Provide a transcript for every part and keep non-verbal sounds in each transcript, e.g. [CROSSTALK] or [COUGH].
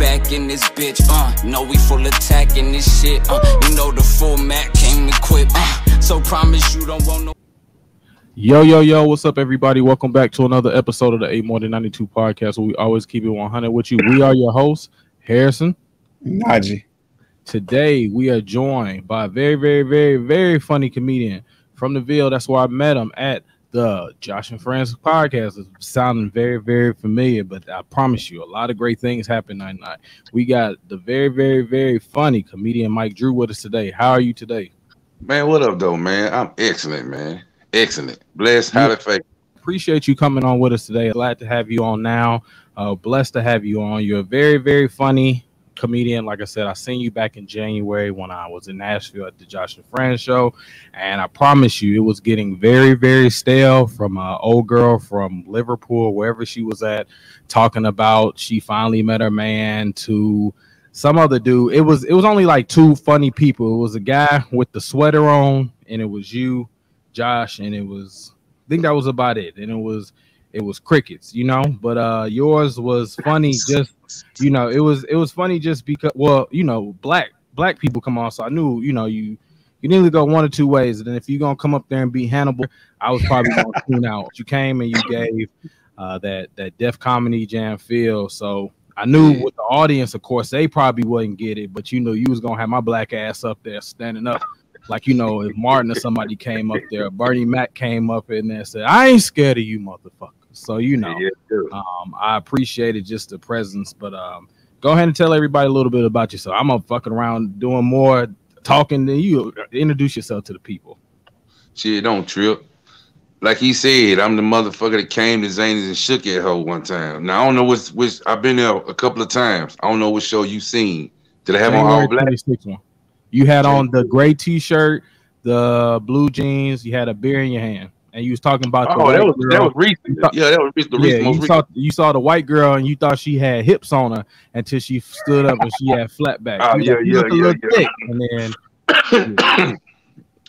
back in this bitch, uh. Know we full attack in this shit, uh. You know the full Mac came equipped, uh. So promise you don't want no. Yo, yo, yo, what's up, everybody? Welcome back to another episode of the 8 More Than 92 podcast where we always keep it 100 with you. We are your hosts, Harrison. Najee. Today, we are joined by a very, very, very, very funny comedian from the Ville. That's where I met him at the Josh and Friends podcast. is sounding very, very familiar, but I promise you, a lot of great things happen that night. We got the very, very, very funny comedian Mike Drew with us today. How are you today? Man, what up, though, man? I'm excellent, man. Excellent. Blessed, highly favored. Appreciate you coming on with us today. Glad to have you on now. Uh, blessed to have you on. You're very, very funny comedian. Like I said, I seen you back in January when I was in Nashville at the Josh and Friends show, and I promise you, it was getting very, very stale from an old girl from Liverpool, wherever she was at, talking about she finally met her man to some other dude. It was it was only like two funny people. It was a guy with the sweater on, and it was you Josh, and it was I think that was about it. And it was it was crickets, you know. But uh yours was funny just you know, it was it was funny just because well, you know, black black people come on, so I knew, you know, you you need to go one or two ways. And then if you're gonna come up there and be Hannibal, I was probably gonna [LAUGHS] tune out. You came and you gave uh that that Def Comedy Jam feel. So I knew with the audience, of course, they probably wouldn't get it, but you know, you was gonna have my black ass up there standing up like you know, if Martin or somebody came up there, Bernie Mac came up in there and said, "I ain't scared of you, motherfucker." So you know, um, I appreciated just the presence, but um, go ahead and tell everybody a little bit about yourself. I'm gonna fucking around doing more talking than you. Introduce yourself to the people. Shit, don't trip. Like he said, I'm the motherfucker that came to Zanies and shook at her one time. Now I don't know which which I've been there a couple of times. I don't know what show you seen. Did I have on all black? One. You had on the gray T-shirt, the blue jeans. You had a beer in your hand, and you was talking about. Oh, that was girl. that was recent. Yeah, that was recent. Yeah, you saw you saw the white girl, and you thought she had hips on her until she stood up and she had [LAUGHS] flat back. Oh, yeah, yeah, yeah, yeah. Thick, and then. [COUGHS]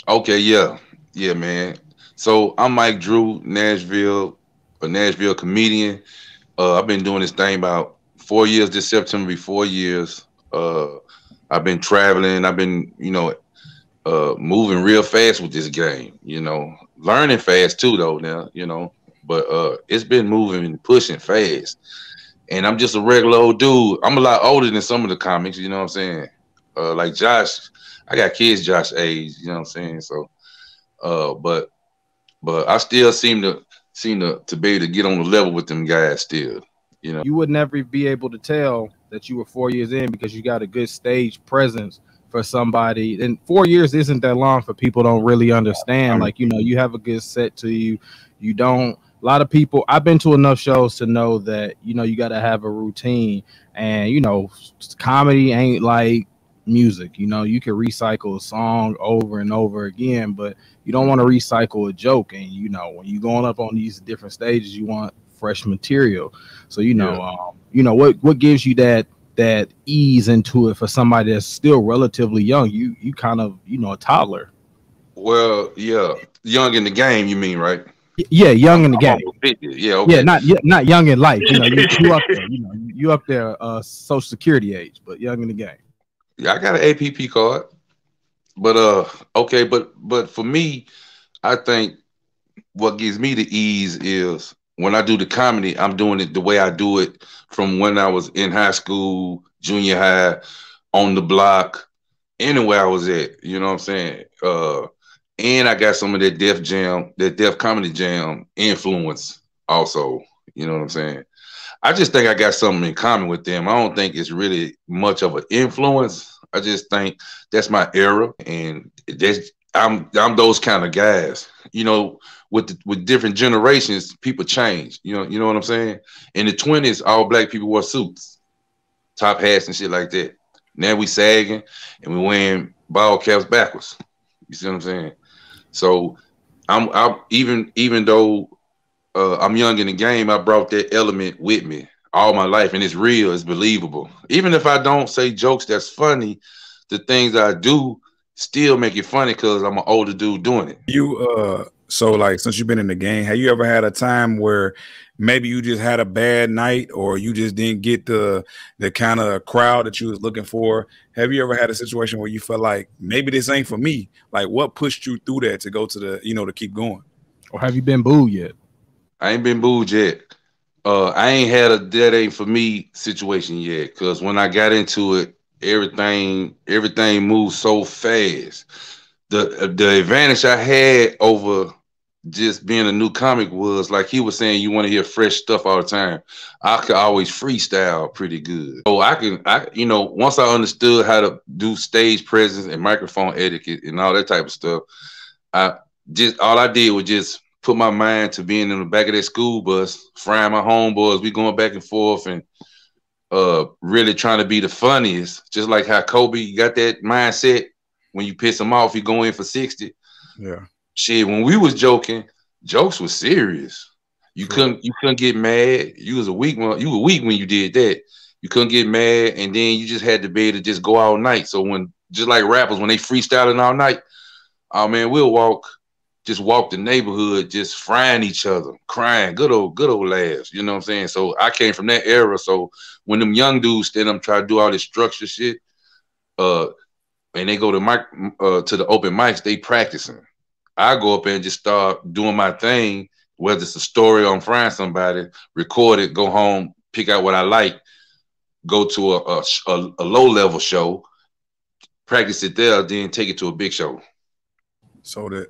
Okay, yeah, yeah, man. So I'm Mike Drew, Nashville, a Nashville comedian. Uh, I've been doing this thing about four years. This September, be four years. Uh, I've been traveling. I've been, you know, uh, moving real fast with this game. You know, learning fast too, though. Now, you know, but uh, it's been moving and pushing fast. And I'm just a regular old dude. I'm a lot older than some of the comics. You know what I'm saying? Uh, like Josh, I got kids Josh age. You know what I'm saying? So, uh, but but I still seem to seem to to be able to get on the level with them guys still. You know, you would never be able to tell that you were four years in because you got a good stage presence for somebody. And four years isn't that long for people don't really understand. Like, you know, you have a good set to you. You don't a lot of people I've been to enough shows to know that you know you got to have a routine and you know comedy ain't like music you know you can recycle a song over and over again but you don't want to recycle a joke and you know when you're going up on these different stages you want fresh material so you know yeah. um, you know what what gives you that that ease into it for somebody that's still relatively young. You you kind of you know a toddler. Well yeah. Young in the game you mean right? Yeah young in the game. Yeah okay. yeah not not young in life. You know you, you up there you know you up there uh social security age but young in the game. Yeah i got an app card but uh okay but but for me i think what gives me the ease is when I do the comedy, I'm doing it the way I do it from when I was in high school, junior high, on the block, anywhere I was at. You know what I'm saying? Uh, and I got some of that Def Jam, that Def Comedy Jam influence also. You know what I'm saying? I just think I got something in common with them. I don't think it's really much of an influence. I just think that's my era, and that's I'm I'm those kind of guys. You know, with the, with different generations, people change. You know, you know what I'm saying. In the 20s, all black people wore suits, top hats and shit like that. Now we sagging and we wearing ball caps backwards. You see what I'm saying? So I'm, I'm even even though uh, I'm young in the game, I brought that element with me all my life, and it's real, it's believable. Even if I don't say jokes that's funny, the things I do still make it funny because I'm an older dude doing it. You uh So, like, since you've been in the game, have you ever had a time where maybe you just had a bad night, or you just didn't get the the kind of crowd that you was looking for? Have you ever had a situation where you felt like maybe this ain't for me? Like, what pushed you through that to go to the, you know, to keep going? Or have you been booed yet? I ain't been booed yet. Uh, I ain't had a that ain't for me situation yet. Cause when I got into it, everything everything moved so fast. The the advantage I had over just being a new comic was like he was saying you want to hear fresh stuff all the time. I could always freestyle pretty good. So I can I you know, once I understood how to do stage presence and microphone etiquette and all that type of stuff, I just all I did was just put my mind to being in the back of that school bus, frying my homeboys. We going back and forth and uh really trying to be the funniest, just like how Kobe got that mindset when you piss him off, you go in for 60. Yeah. Shit, when we was joking, jokes was serious. You couldn't you couldn't get mad. You was a weak one. You were weak when you did that. You couldn't get mad, and then you just had to be able to just go all night. So when just like rappers, when they freestyling all night, oh man, we'll walk, just walk the neighborhood, just frying each other, crying, good old, good old laughs. You know what I'm saying? So I came from that era. So when them young dudes stand up try to do all this structure shit, uh, and they go to mic uh to the open mics, they practicing. I go up there and just start doing my thing, whether it's a story or I'm frying somebody, record it, go home, pick out what I like, go to a a, a, a low level show, practice it there, then take it to a big show. So that,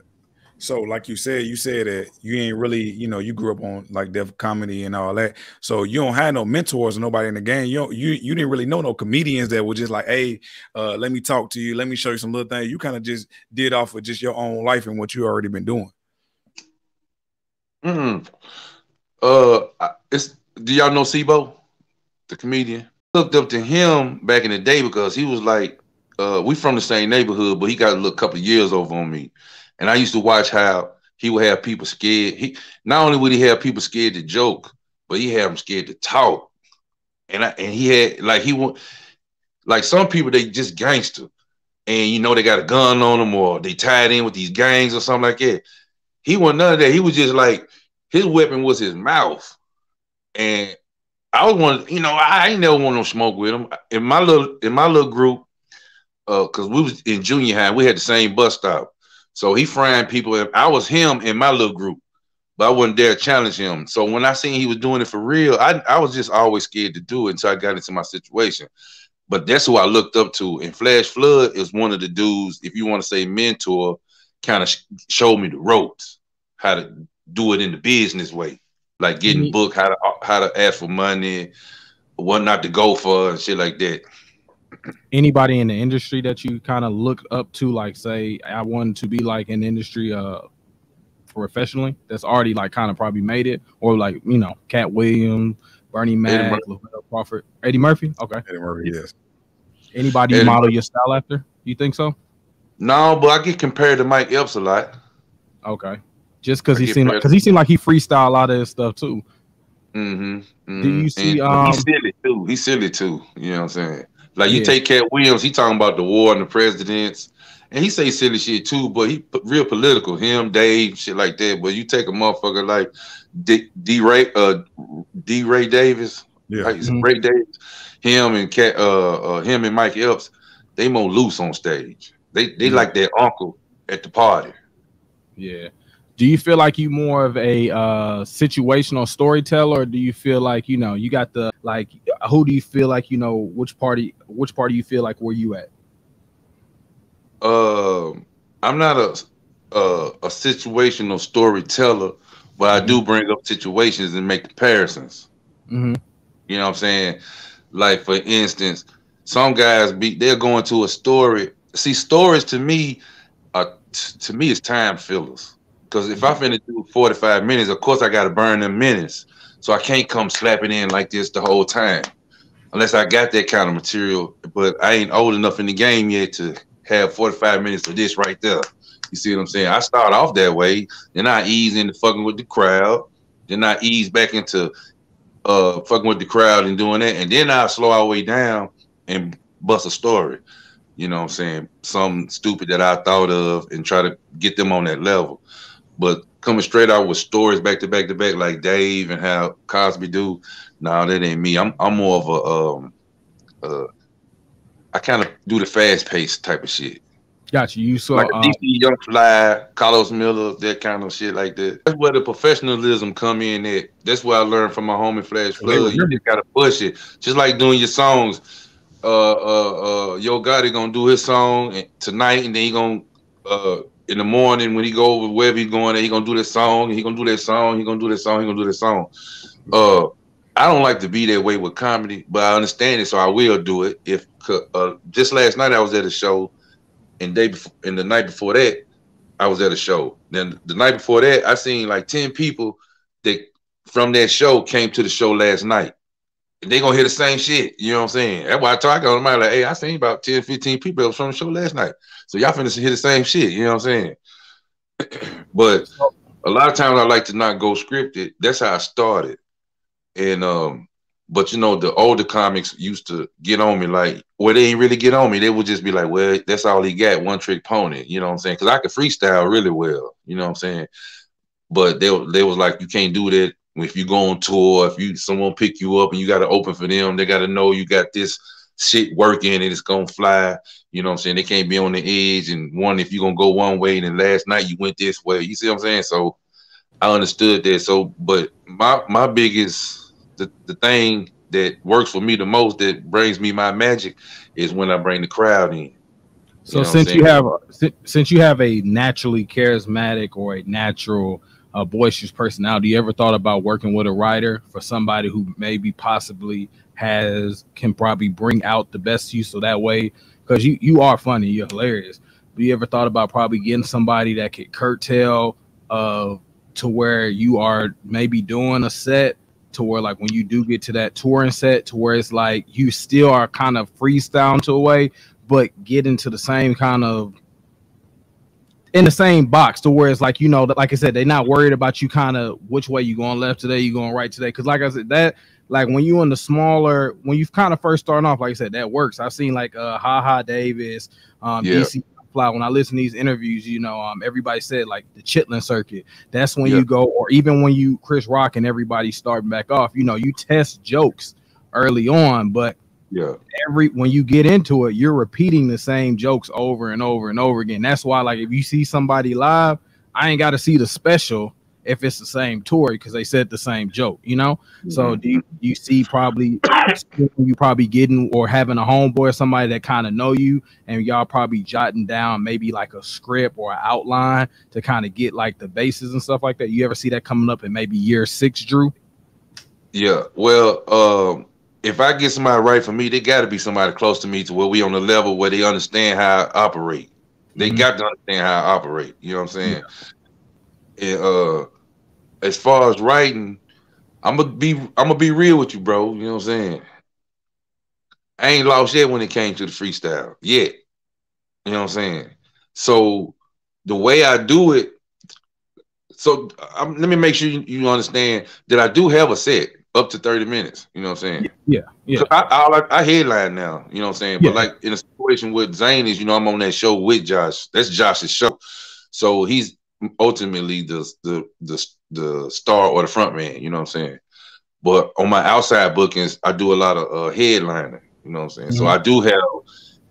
so like you said, you said that you ain't really, you know, you grew up on like Def comedy and all that. So you don't have no mentors or nobody in the game. You don't, you you didn't really know no comedians that were just like, hey, uh, let me talk to you, let me show you some little things. You kind of just did off of just your own life and what you already been doing. Mm. Uh, it's do y'all know Sibo, the comedian? Looked up to him back in the day because he was like, uh, we from the same neighborhood, but he got a little couple of years over on me, and I used to watch how he would have people scared. He not only would he have people scared to joke, but he had them scared to talk, and I, and he had like he want like some people they just gangster, and you know they got a gun on them or they tied in with these gangs or something like that. He wasn't none of that. He was just like his weapon was his mouth. And I was one, you know, I ain't never want no smoke with him. In my little in my little group, uh, cause we was in junior high, we had the same bus stop. So he frying people. If I was him in my little group, but I wouldn't dare challenge him. So when I seen he was doing it for real, I, I was just always scared to do it until I got into my situation. But that's who I looked up to. And Flash Flood is one of the dudes, if you want to say mentor, kind of sh- showed me the ropes, how to do it in the business way, like getting Mhm. booked, how to how to ask for money, what not to go for, and shit like that. Anybody in the industry that you kind of look up to, like say, I wanted to be like in the industry uh professionally, that's already like kind of probably made it, or like you know, Katt Williams, Bernie Mac. Lavell Crawford, Eddie Murphy. Okay. Eddie Murphy, yes. Anybody Eddie model your style after? You think so? No, but I get compared to Mike Epps a lot. Okay. Just because he seemed like because he seemed like he freestyle a lot of his stuff too. Mm-hmm. Do you see, And um, he's silly too. He's silly too. You know what I'm saying? Like you Yeah. take Katt Williams, he talking about the war and the presidents, and he say silly shit too, but he p- real political. Him, Dave, shit like that. But you take a motherfucker like D, D Ray, uh, D Ray Davis, Yeah. like Mhm. Ray Davis, him and Katt, uh, uh, him and Mike Epps, they more loose on stage. They they Yeah. like their uncle at the party. Yeah. Do you feel like you more of a uh situational storyteller or do you feel like you know you got the like who do you feel like you know which party which party you feel like where you at? Um, I'm not a, a a situational storyteller, but I do bring up situations and make comparisons. Mm-hmm. You know what I'm saying? Like for instance, some guys be they're going to a story. See, stories to me, are to me is time fillers. Because if I finna do 45 minutes, of course I got to burn them minutes. So I can't come slapping in like this the whole time, unless I got that kind of material. But I ain't old enough in the game yet to have 45 minutes of this right there. You see what I'm saying? I start off that way, then I ease into fucking with the crowd, then I ease back into uh fucking with the crowd and doing that, and then I slow our way down and bust a story. You know what I'm saying? Something stupid that I thought of and try to get them on that level. But coming straight out with stories back to back to back like Dave and how Cosby do. No, that ain't me. I'm I'm more of a um uh I kind of do the fast paced type of shit. Got you. You saw like um, DC Young Fly, Karlous Miller, that kind of shit like that. That's where the professionalism come in. At that's what I learned from my homie Flash Flood. You just gotta push it, just like doing your songs. Uh, uh, uh, Yo Gotti gonna do his song tonight, and then he gonna uh in the morning when he go over wherever he going, he gonna do this song. He gonna do that song. He gonna do that song. He gonna do that song. Uh, I don't like to be that way with comedy, but I understand it, so I will do it. If uh, just last night I was at a show and day before, and the night before that, I was at a show. Then the night before that, I seen like 10 people that from that show came to the show last night. They gonna hear the same shit. You know what I'm saying? That's why I talk on my like, hey, I seen about 10, 15 people from the show last night. So y'all finna hear the same shit. You know what I'm saying? [CLEARS THROAT] but a lot of times I like to not go scripted. That's how I started. And um, but you know, the older comics used to get on me like, well, they ain't really get on me. They would just be like, well, that's all he got, one trick pony. You know what I'm saying? Because I could freestyle really well. You know what I'm saying? But they they was like, you can't do that if you go on tour. If you someone pick you up and you got to open for them, they got to know you got this shit working and it's gonna fly. You know what I'm saying? They can't be on the edge and one if you're gonna go one way and then last night you went this way. You see what I'm saying? So I understood that. So, but my my biggest the, the thing that works for me the most that brings me my magic is when I bring the crowd in. So you know since you have since you have a naturally charismatic or a natural uh, boisterous personality, you ever thought about working with a writer for somebody who maybe possibly has can probably bring out the best you so that way because you you are funny, you're hilarious. But you ever thought about probably getting somebody that could curtail uh to where you are maybe doing a set to where like when you do get to that touring set to where it's like you still are kind of freestyle to a way, but get into the same kind of in the same box to where it's like you know like I said they're not worried about you kind of which way you going left today you going right today because like I said that like when you in the smaller when you kind of first starting off like I said that works I've seen like uh Ha Ha Davis um yeah. DC fly. When I listen to these interviews, you know, um, everybody said like the Chitlin circuit. That's when you go, or even when you Chris Rock and everybody starting back off. You know, you test jokes early on, but yeah, every when you get into it, you're repeating the same jokes over and over and over again. That's why, like, if you see somebody live, I ain't got to see the special if it's the same tour because they said the same joke, you know. Mm-hmm. So do you, you see probably [COUGHS] you probably getting or having a homeboy or somebody that kind of know you and y'all probably jotting down maybe like a script or an outline to kind of get like the bases and stuff like that. You ever see that coming up in maybe year six, Drew? Yeah. Well, um, if I get somebody right for me, they got to be somebody close to me to where we on the level where they understand how I operate. They mm-hmm. got to understand how I operate. You know what I'm saying? Yeah and uh, as far as writing, I'm gonna be I'm gonna be real with you, bro. You know what I'm saying? I ain't lost yet when it came to the freestyle yet. You know what I'm saying? So the way I do it, so um, let me make sure you, you, understand that I do have a set up to 30 minutes. You know what I'm saying? Yeah, yeah. I, I, I headline now. You know what I'm saying? Yeah. But like in a situation with Zanies, you know, I'm on that show with Josh. That's Josh's show. So he's ultimately the the the the star or the front man. You know what I'm saying? But on my outside bookings, I do a lot of uh, headlining. You know what I'm saying? Mm-hmm. So I do have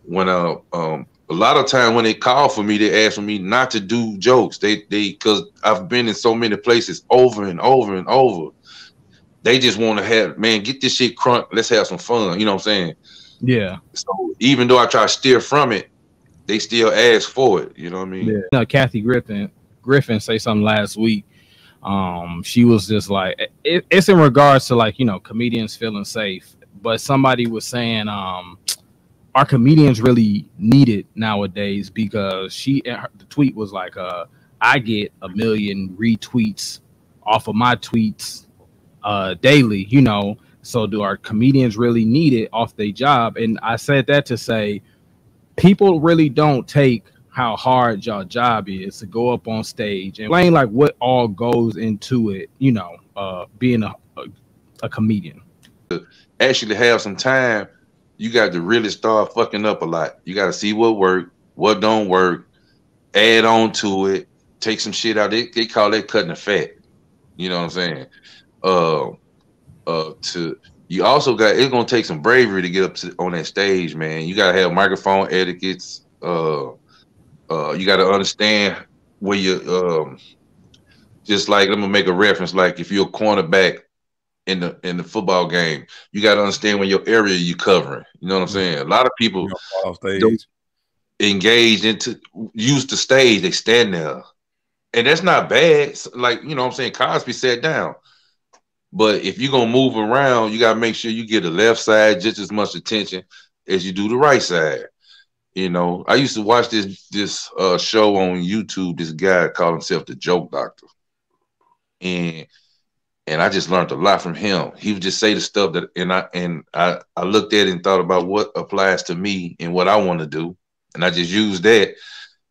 when uh um a lot of time when they call for me, they ask for me not to do jokes. They they because I've been in so many places over and over and over. They just want to have man get this shit crunk. Let's have some fun. You know what I'm saying? Yeah. So even though I try to steer from it, they still ask for it. You know what I mean? Yeah. No, Kathy Griffin Griffin say something last week. Um, she was just like, it, it's in regards to like you know comedians feeling safe, but somebody was saying, um, are comedians really needed nowadays? Because she, the tweet was like, uh, I get a million retweets off of my tweets uh daily, you know. So do our comedians really need it off their job? And I said that to say people really don't take how hard your job is to go up on stage and explain like what all goes into it, you know, uh, being a, a, a comedian. Actually, have some time, you got to really start fucking up a lot. You got to see what work, what don't work, add on to it, take some shit out. They, they call that cutting the fat. You know what I'm saying? Uh, uh, to you also got it's gonna take some bravery to get up to, on that stage, man. You gotta have microphone etiquettes. Uh, uh, you gotta understand where you um, just like let me make a reference. Like if you're a cornerback in the in the football game, you gotta understand when your area you covering. You know what I'm saying? A lot of people engage into use the stage. They stand there, and that's not bad. Like you know, what I'm saying Cosby sat down. But if you're gonna move around, you gotta make sure you get the left side just as much attention as you do the right side. You know, I used to watch this this uh, show on YouTube. This guy called himself the Joke Doctor, and and I just learned a lot from him. He would just say the stuff that, and I and I I looked at it and thought about what applies to me and what I want to do, and I just used that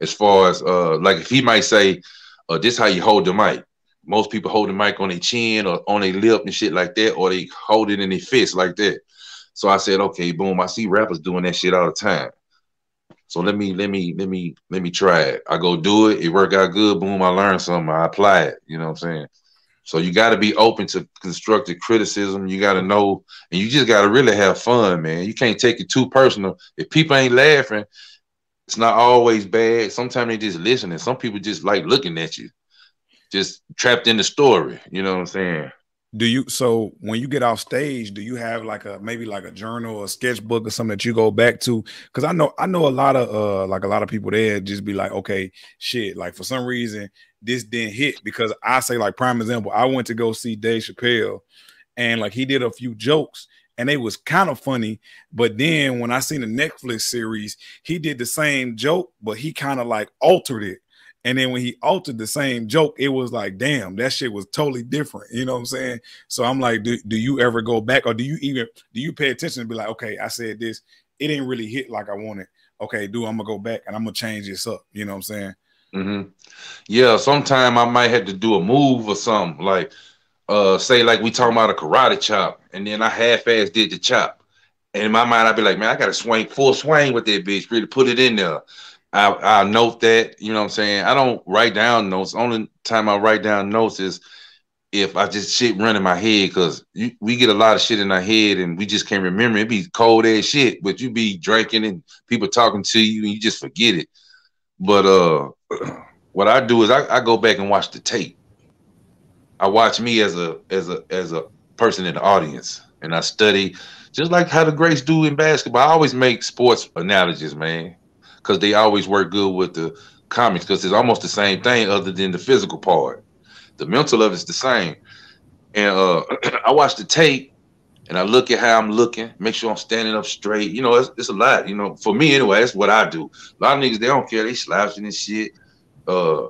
as far as uh like if he might say, uh, "This how you hold the mic." Most people hold the mic on their chin or on their lip and shit like that, or they hold it in their fist like that. So I said, okay, boom. I see rappers doing that shit all the time. So let me let me let me let me try it. I go do it. It work out good. Boom. I learn something. I apply it. You know what I'm saying? So you got to be open to constructive criticism. You got to know, and you just got to really have fun, man. You can't take it too personal. If people ain't laughing, it's not always bad. Sometimes they just listening. Some people just like looking at you just trapped in the story. You know what I'm saying? Do you so when you get off stage, do you have like a maybe like a journal or a sketchbook or something that you go back to? Because I know I know a lot of uh like a lot of people there just be like, okay, shit, like for some reason this didn't hit because I say like prime example, I went to go see Dave Chappelle and like he did a few jokes and they was kind of funny. But then when I seen the Netflix series, he did the same joke, but he kind of like altered it. And then when he altered the same joke, it was like, damn, that shit was totally different. You know what I'm saying? So I'm like, do, do you ever go back or do you even do you pay attention and be like, okay, I said this, it didn't really hit like I wanted. Okay, dude, I'm gonna go back and I'm gonna change this up. You know what I'm saying? Mm-hmm. Yeah, sometime I might have to do a move or something. Like uh say like we talking about a karate chop, and then I half-ass did the chop. And in my mind, I'd be like, man, I gotta swing full swing with that bitch, really put it in there. I I note that, you know what I'm saying? I don't write down notes. Only time I write down notes is if I just shit run in my head because we get a lot of shit in our head and we just can't remember. It be cold ass shit, but you be drinking and people talking to you and you just forget it. But uh, [CLEARS THROAT] what I do is I, I go back and watch the tape. I watch me as a as a as a person in the audience and I study just like how the greats do in basketball. I always make sports analogies, man because they always work good with the comics because it's almost the same thing other than the physical part. The mental of it's the same. And uh, [CLEARS THROAT] I watch the tape and I look at how I'm looking, make sure I'm standing up straight. You know, it's, it's, a lot. You know, for me anyway, that's what I do. A lot of niggas they don't care. They slouching and shit. Uh,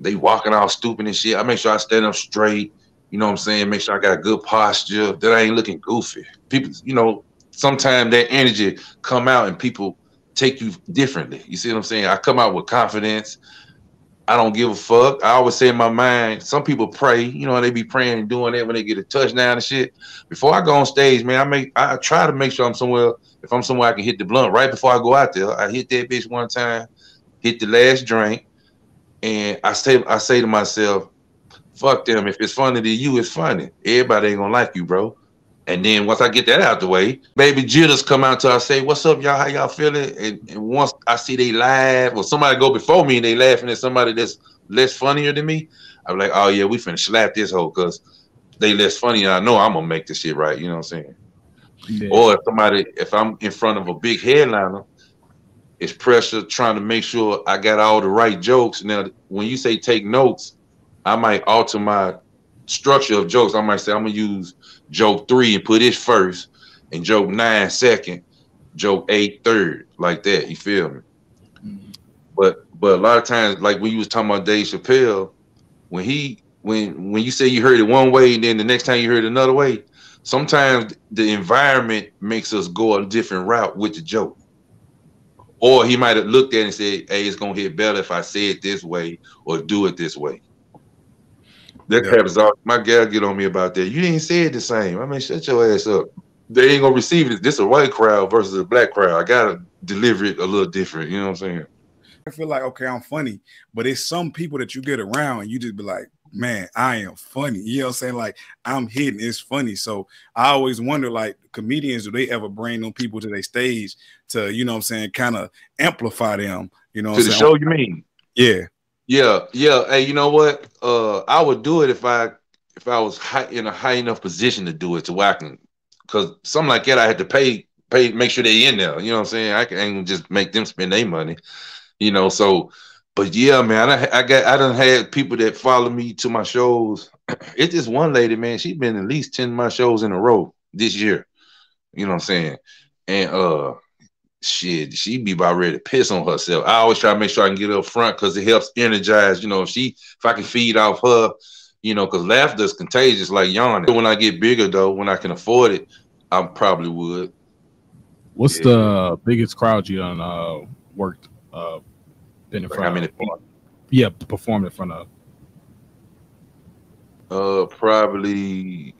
they walking all stupid and shit. I make sure I stand up straight. You know what I'm saying? Make sure I got a good posture. That I ain't looking goofy. People, you know, sometimes that energy come out and people take you differently. You see what I'm saying? I come out with confidence. I don't give a fuck. I always say in my mind, some people pray, you know, they be praying and doing that when they get a touchdown and shit. Before I go on stage, man, I make I try to make sure I'm somewhere. If I'm somewhere I can hit the blunt right before I go out there, I hit that bitch one time, hit the last drink, and I say I say to myself, fuck them. If it's funny to you, it's funny. Everybody ain't gonna like you, bro. And then once I get that out the way, baby jitters come out to I say, "What's up, y'all? How y'all feeling?" And, and, once I see they laugh, or somebody go before me and they laughing at somebody that's less funnier than me, I'm like, "Oh yeah, we finna slap this hoe," because they less funny. I know I'm gonna make this shit right. You know what I'm saying? Yeah. Or if somebody, if I'm in front of a big headliner, it's pressure trying to make sure I got all the right jokes. Now, when you say take notes, I might alter my structure of jokes. I might say I'm gonna use joke three and put it first, and joke nine second, joke eight third, like that. You feel me? But but a lot of times, like when you was talking about Dave Chappelle, when he when when you say you heard it one way and then the next time you heard it another way, sometimes the environment makes us go a different route with the joke. Or he might have looked at it and said, "Hey, it's gonna hit better if I say it this way or do it this way." That yeah. happens all. My gal get on me about that. You didn't say it the same. I mean, shut your ass up. They ain't gonna receive it. This a white crowd versus a black crowd. I gotta deliver it a little different. You know what I'm saying? I feel like okay, I'm funny, but it's some people that you get around and you just be like, man, I am funny. You know what I'm saying? Like I'm hidden. It's funny. So I always wonder, like comedians, do they ever bring them people to their stage to, you know what I'm saying, kind of amplify them? You know, to the show. You mean? Yeah. Yeah, yeah. Hey, you know what? Uh, I would do it if I if I was high, in a high enough position to do it to where I can, because something like that I had to pay pay make sure they in there. You know what I'm saying? I can just make them spend their money. You know, so but yeah, man, I, I got I done had people that follow me to my shows. [CLEARS THROAT] It's just one lady, man. She's been at least 10 of my shows in a row this year. You know what I'm saying? And uh shit, she be about ready to piss on herself. I always try to make sure I can get up front because it helps energize. You know, if she if I can feed off her, you know, because laughter is contagious like yawning. When I get bigger though, when I can afford it, I probably would. What's yeah. the biggest crowd you done uh worked uh been in front like how many people? Yeah, performed in front of. Uh, probably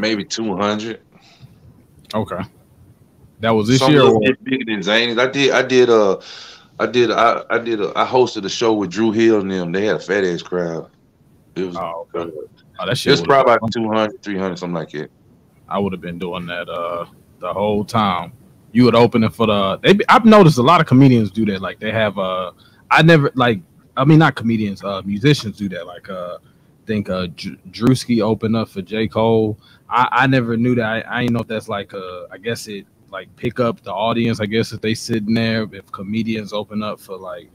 maybe two hundred. Okay, that was this Some year. Or? Bigger than Zanies. I did. I did. Uh, I did. I, I did. A, I hosted a show with Drew Hill and them. They had a fat ass crowd. It was. Oh, okay. oh that shit. It's probably about 200, 300, something like that. I would have been doing that uh the whole time you would open it for the. They, I've noticed a lot of comedians do that. Like they have uh, I never like. I mean, not comedians. Uh, musicians do that. Like uh, think uh, Drewski opened up for J Cole. I, I never knew that. I, I didn't know if that's like uh, I guess it like pick up the audience. I guess if they sitting there, if comedians open up for like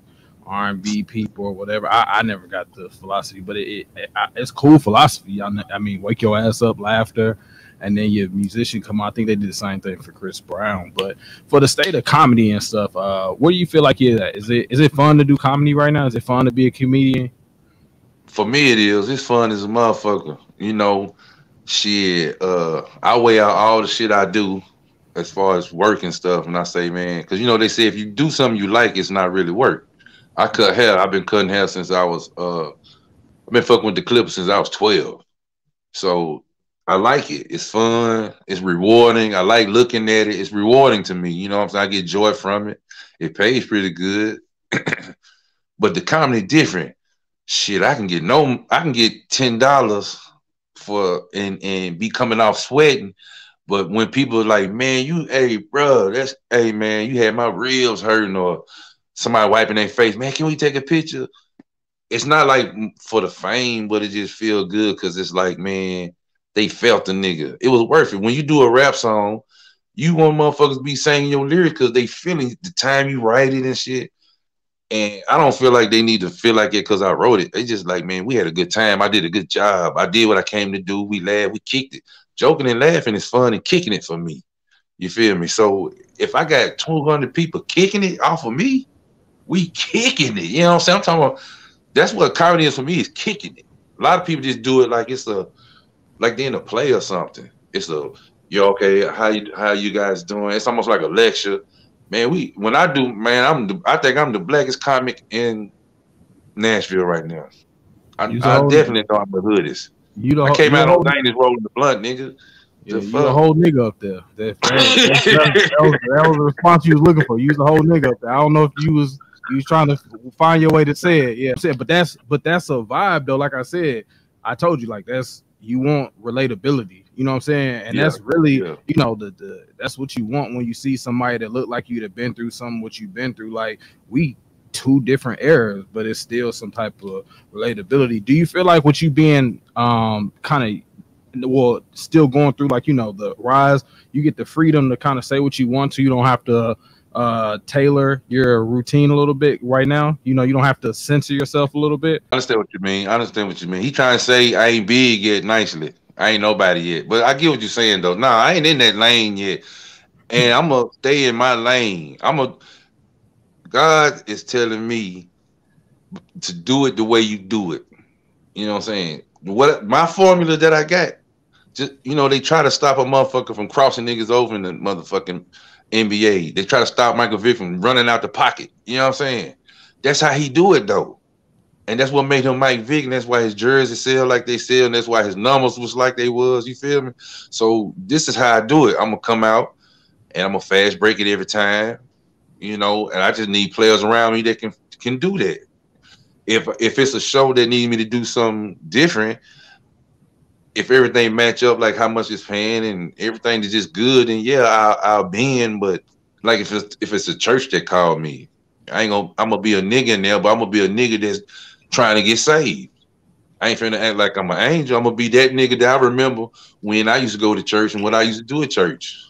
R and B people or whatever. I, I never got the philosophy, but it, it, it's cool philosophy. I, I mean, wake your ass up, laughter and then your musician come out. I think they did the same thing for Chris Brown. But for the state of comedy and stuff, uh, what do you feel like at? Is it is it fun to do comedy right now? Is it fun to be a comedian? For me, it is. It's fun as a motherfucker. You know, shit. Uh, I weigh out all the shit I do as far as work and stuff, and I say, man, because you know they say if you do something you like, it's not really work. I cut hair. I've been cutting hair since I was. Uh, I've been fucking with the clip since I was twelve. So I like it. It's fun. It's rewarding. I like looking at it. It's rewarding to me. You know I'm saying? I get joy from it. It pays pretty good. [CLEARS THROAT] but the comedy different. Shit, I can get no I can get ten dollars for and and be coming off sweating. But when people are like, man, you hey bro, that's hey man, you had my ribs hurting or somebody wiping their face, man, can we take a picture? It's not like for the fame, but it just feel good because it's like, man, they felt the nigga. It was worth it. When you do a rap song, you want motherfuckers be saying your lyrics because they feeling the time you write it and shit. And I don't feel like they need to feel like it because I wrote it. They just like, man, we had a good time. I did a good job. I did what I came to do. We laughed, we kicked it. Joking and laughing is fun and kicking it for me. You feel me? So if I got 200 people kicking it off of me, we kicking it. You know what I'm saying? I'm talking about that's what comedy is for me is kicking it. A lot of people just do it like it's a like they're in a play or something. It's a you're okay? How you how you guys doing? It's almost like a lecture. Man, we when I do, man, I'm the, I think I'm the blackest comic in Nashville right now. I, I definitely know I'm the hoodest. You the I came out on Daniels rolling the blunt, nigga. Yeah, you the whole nigga up there. That, that, that, that, was, that was the response you was looking for. You was the whole nigga up there. I don't know if you was you was trying to find your way to say it. Yeah, but that's but that's a vibe though. Like I said, I told you like that's you want relatability. You know what I'm saying? And yeah, that's really, yeah. you know, the, the that's what you want when you see somebody that look like you that been through some what you've been through. Like we two different eras, but it's still some type of relatability. Do you feel like what you being um kind of well still going through like you know the rise, you get the freedom to kind of say what you want to, you don't have to uh tailor your routine a little bit right now? You know, you don't have to censor yourself a little bit. I understand what you mean. I understand what you mean. He trying to say I ain't big yet nicely. I ain't nobody yet. But I get what you're saying though. Nah, I ain't in that lane yet. And I'm gonna stay in my lane. I'm a God is telling me to do it the way you do it. You know what I'm saying? What my formula that I got, just you know, they try to stop a motherfucker from crossing niggas over in the motherfucking NBA. They try to stop Michael Vick from running out the pocket. You know what I'm saying? That's how he do it though. And that's what made him Mike Vick, and that's why his jersey sell like they sell, and that's why his numbers was like they was. You feel me? So this is how I do it. I'm gonna come out and I'm gonna fast break it every time. You know, and I just need players around me that can can do that. If if it's a show that needs me to do something different, if everything match up like how much it's paying and everything is just good, and yeah, I'll, I'll be in. But like if it's if it's a church that called me, I ain't gonna I'm gonna be a nigga in there, but I'm gonna be a nigga that's trying to get saved. I ain't finna act like I'm an angel. I'm gonna be that nigga that I remember when I used to go to church and what I used to do at church.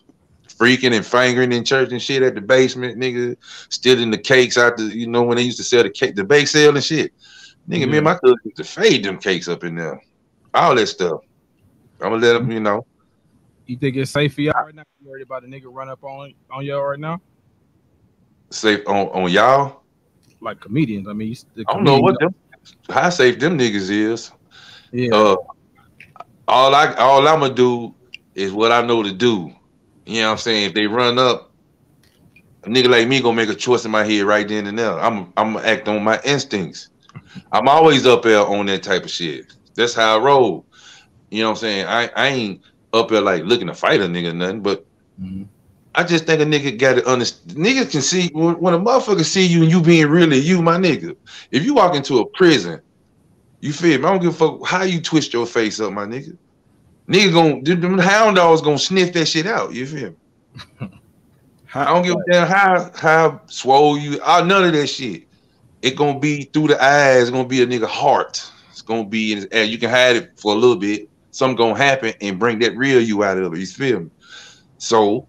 Freaking and fingering in church and shit at the basement, nigga, stealing the cakes out the, you know, when they used to sell the cake, the bake sale and shit. Nigga, Yeah. me and my cousin used to fade them cakes up in there. All that stuff. I'm gonna let them, you know. You think it's safe for y'all right now? You worried about a nigga run up on on y'all right now? Safe on, on y'all. Like comedians. I mean, I don't know what them how safe them niggas is. Yeah. Uh, all I all I'm gonna do is what I know to do. You know what I'm saying? If they run up, a nigga like me gonna make a choice in my head right then and there. I'm I'm gonna act on my instincts. I'm always up there on that type of shit. That's how I roll. You know what I'm saying? I, I ain't up there like looking to fight a nigga or nothing, but Mhm. I just think a nigga got to understand. Niggas can see when, when a motherfucker see you and you being really you, my nigga. If you walk into a prison, you feel me? I don't give a fuck how you twist your face up, my nigga. Nigga gon' them hound dogs gonna sniff that shit out. You feel me? [LAUGHS] I don't give a damn how how swole you. Uh, none of that shit. It gonna be through the eyes. It's gonna be a nigga heart. It's gonna be in his, and you can hide it for a little bit. Something gonna happen and bring that real you out of it. You feel me? So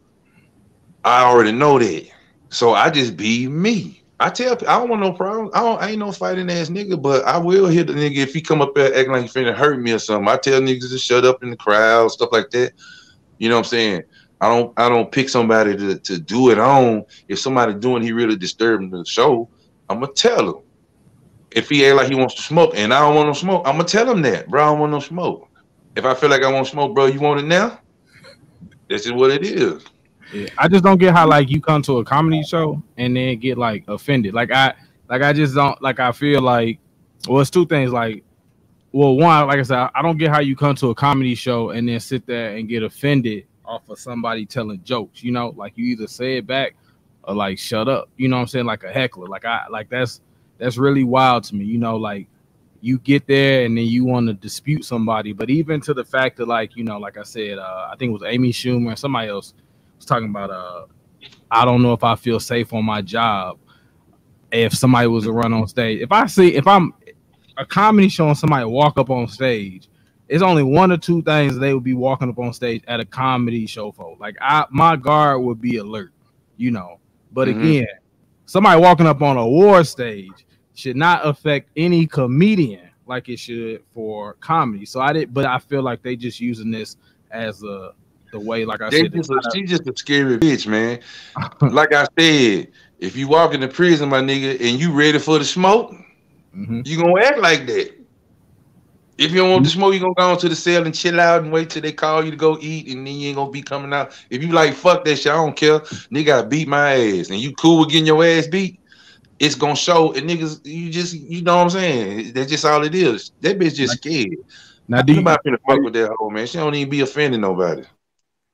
I already know that. So I just be me. I tell I don't want no problem. I don't I ain't no fighting ass nigga, but I will hit the nigga if he come up there acting like he finna hurt me or something. I tell niggas to shut up in the crowd, stuff like that. You know what I'm saying? I don't I don't pick somebody to, to do it on. If somebody doing he really disturbing the show, I'm gonna tell him. If he act like he wants to smoke and I don't want no smoke, I'm gonna tell him that, bro. I don't want no smoke. If I feel like I want smoke, bro, you want it now? This is what it is. I just don't get how like you come to a comedy show and then get like offended. Like I like I just don't like I feel like well it's two things like well one like I said I don't get how you come to a comedy show and then sit there and get offended off of somebody telling jokes. You know, like you either say it back or like shut up. You know what I'm saying? Like a heckler. Like I like that's that's really wild to me. You know, like you get there and then you want to dispute somebody, but even to the fact that like you know, like I said, uh, I think it was Amy Schumer and somebody else was talking about uh I don't know if I feel safe on my job if somebody was to run on stage. If I see if I'm a comedy show and somebody walk up on stage, it's only one or two things they would be walking up on stage at a comedy show for. Like I my guard would be alert, you know. But Mhm. again, somebody walking up on a war stage should not affect any comedian like it should for comedy. So I did, but I feel like they just using this as a the way, like I They said, just she just a scary bitch, man. [LAUGHS] like I said, if you walk into prison, my nigga, and you ready for the smoke, Mhm. you gonna act like that. If you don't want the smoke, you gonna go on to the cell and chill out and wait till they call you to go eat, and then you ain't gonna be coming out. If you like fuck that shit, I don't care. Nigga, I beat my ass, and you cool with getting your ass beat. It's gonna show, and niggas, you just, you know what I'm saying? That's just all it is. That bitch just scared. Now, do you, Nobody finna fuck with that hoe, man. She don't even be offending nobody.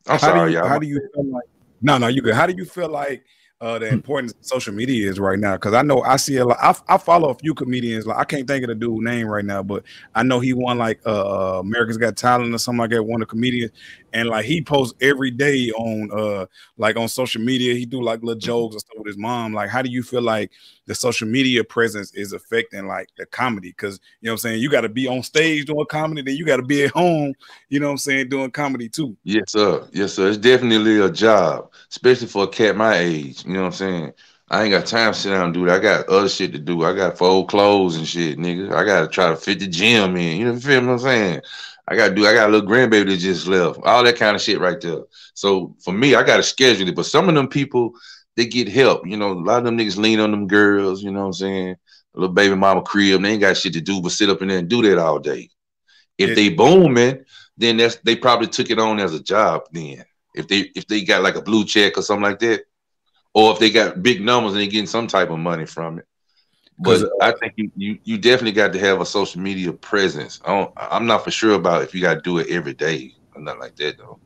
I'm how sorry, do you, y'all. How do you feel like? No, no, you good. How do you feel like uh, the importance of social media is right now? Because I know I see a lot. I, I follow a few comedians. Like I can't think of the dude name right now, but I know he won like uh, America's Got Talent or something like that. One of the comedians, and like he posts every day on uh like on social media. He do like little jokes and stuff with his mom. Like, how do you feel like the social media presence is affecting like the comedy? Because you know what I'm saying. You got to be on stage doing comedy, then you got to be at home. You know what I'm saying, doing comedy too. Yes, sir. Yes, sir. It's definitely a job, especially for a cat my age. You know what I'm saying? I ain't got time to sit down and do that. I got other shit to do. I got fold clothes and shit, nigga. I gotta try to fit the gym in. You know what I'm saying? I gotta do. I got a little grandbaby that just left. All that kind of shit right there. So for me, I gotta schedule it. But some of them people, they get help. You know, a lot of them niggas lean on them girls. You know what I'm saying? A little baby mama crib. They ain't got shit to do but sit up in there and do that all day. If Yeah. they booming, then that's they probably took it on as a job. Then if they if they got like a blue check or something like that, or if they got big numbers and they getting some type of money from it. But uh, I think you, you you definitely got to have a social media presence. I don't, I'm not for sure about if you got to do it every day or nothing like that though.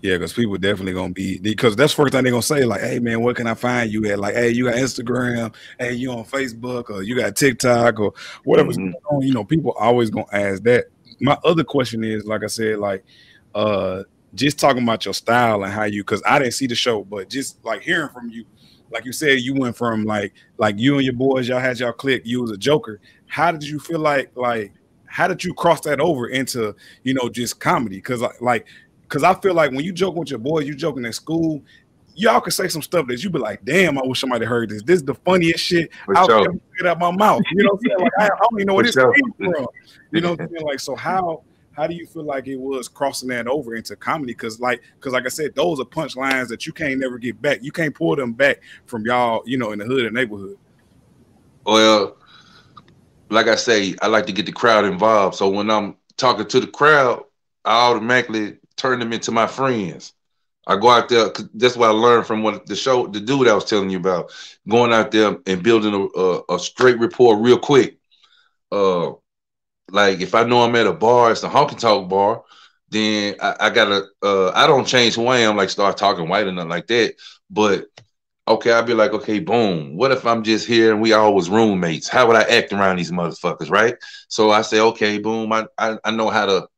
Yeah, because people definitely gonna be because that's first thing they're gonna say, like, hey man, what can I find you at? Like, hey, you got Instagram, hey, you on Facebook, or you got TikTok or whatever's Mhm. going on. You know, people always gonna ask that. My other question is, like I said, like uh just talking about your style and how you because I didn't see the show, but just like hearing from you, like you said, you went from like like you and your boys, y'all had y'all click, you was a joker. How did you feel like like how did you cross that over into you know just comedy? Because like because I feel like when you joke with your boys, you joking at school. Y'all can say some stuff that you be like, "Damn, I wish somebody heard this. This is the funniest shit For I'll sure. ever get out my mouth." You know what I'm saying? Like, I, I don't even know where this sure. came from. You know what I'm saying? Like, so how how do you feel like it was crossing that over into comedy? Because like, because like I said, those are punchlines that you can't never get back. You can't pull them back from y'all, you know, in the hood and neighborhood. Well, like I say, I like to get the crowd involved. So when I'm talking to the crowd, I automatically turn them into my friends. I go out there. That's what I learned from what the show, the dude I was telling you about, going out there and building a, a, a straight rapport real quick. Uh, like if I know I'm at a bar, it's a honky tonk bar, then I, I gotta. Uh, I don't change who I am, like start talking white or nothing like that. But okay, I'd be like, okay, boom. What if I'm just here and we all was roommates? How would I act around these motherfuckers, right? So I say, okay, boom. I I, I know how to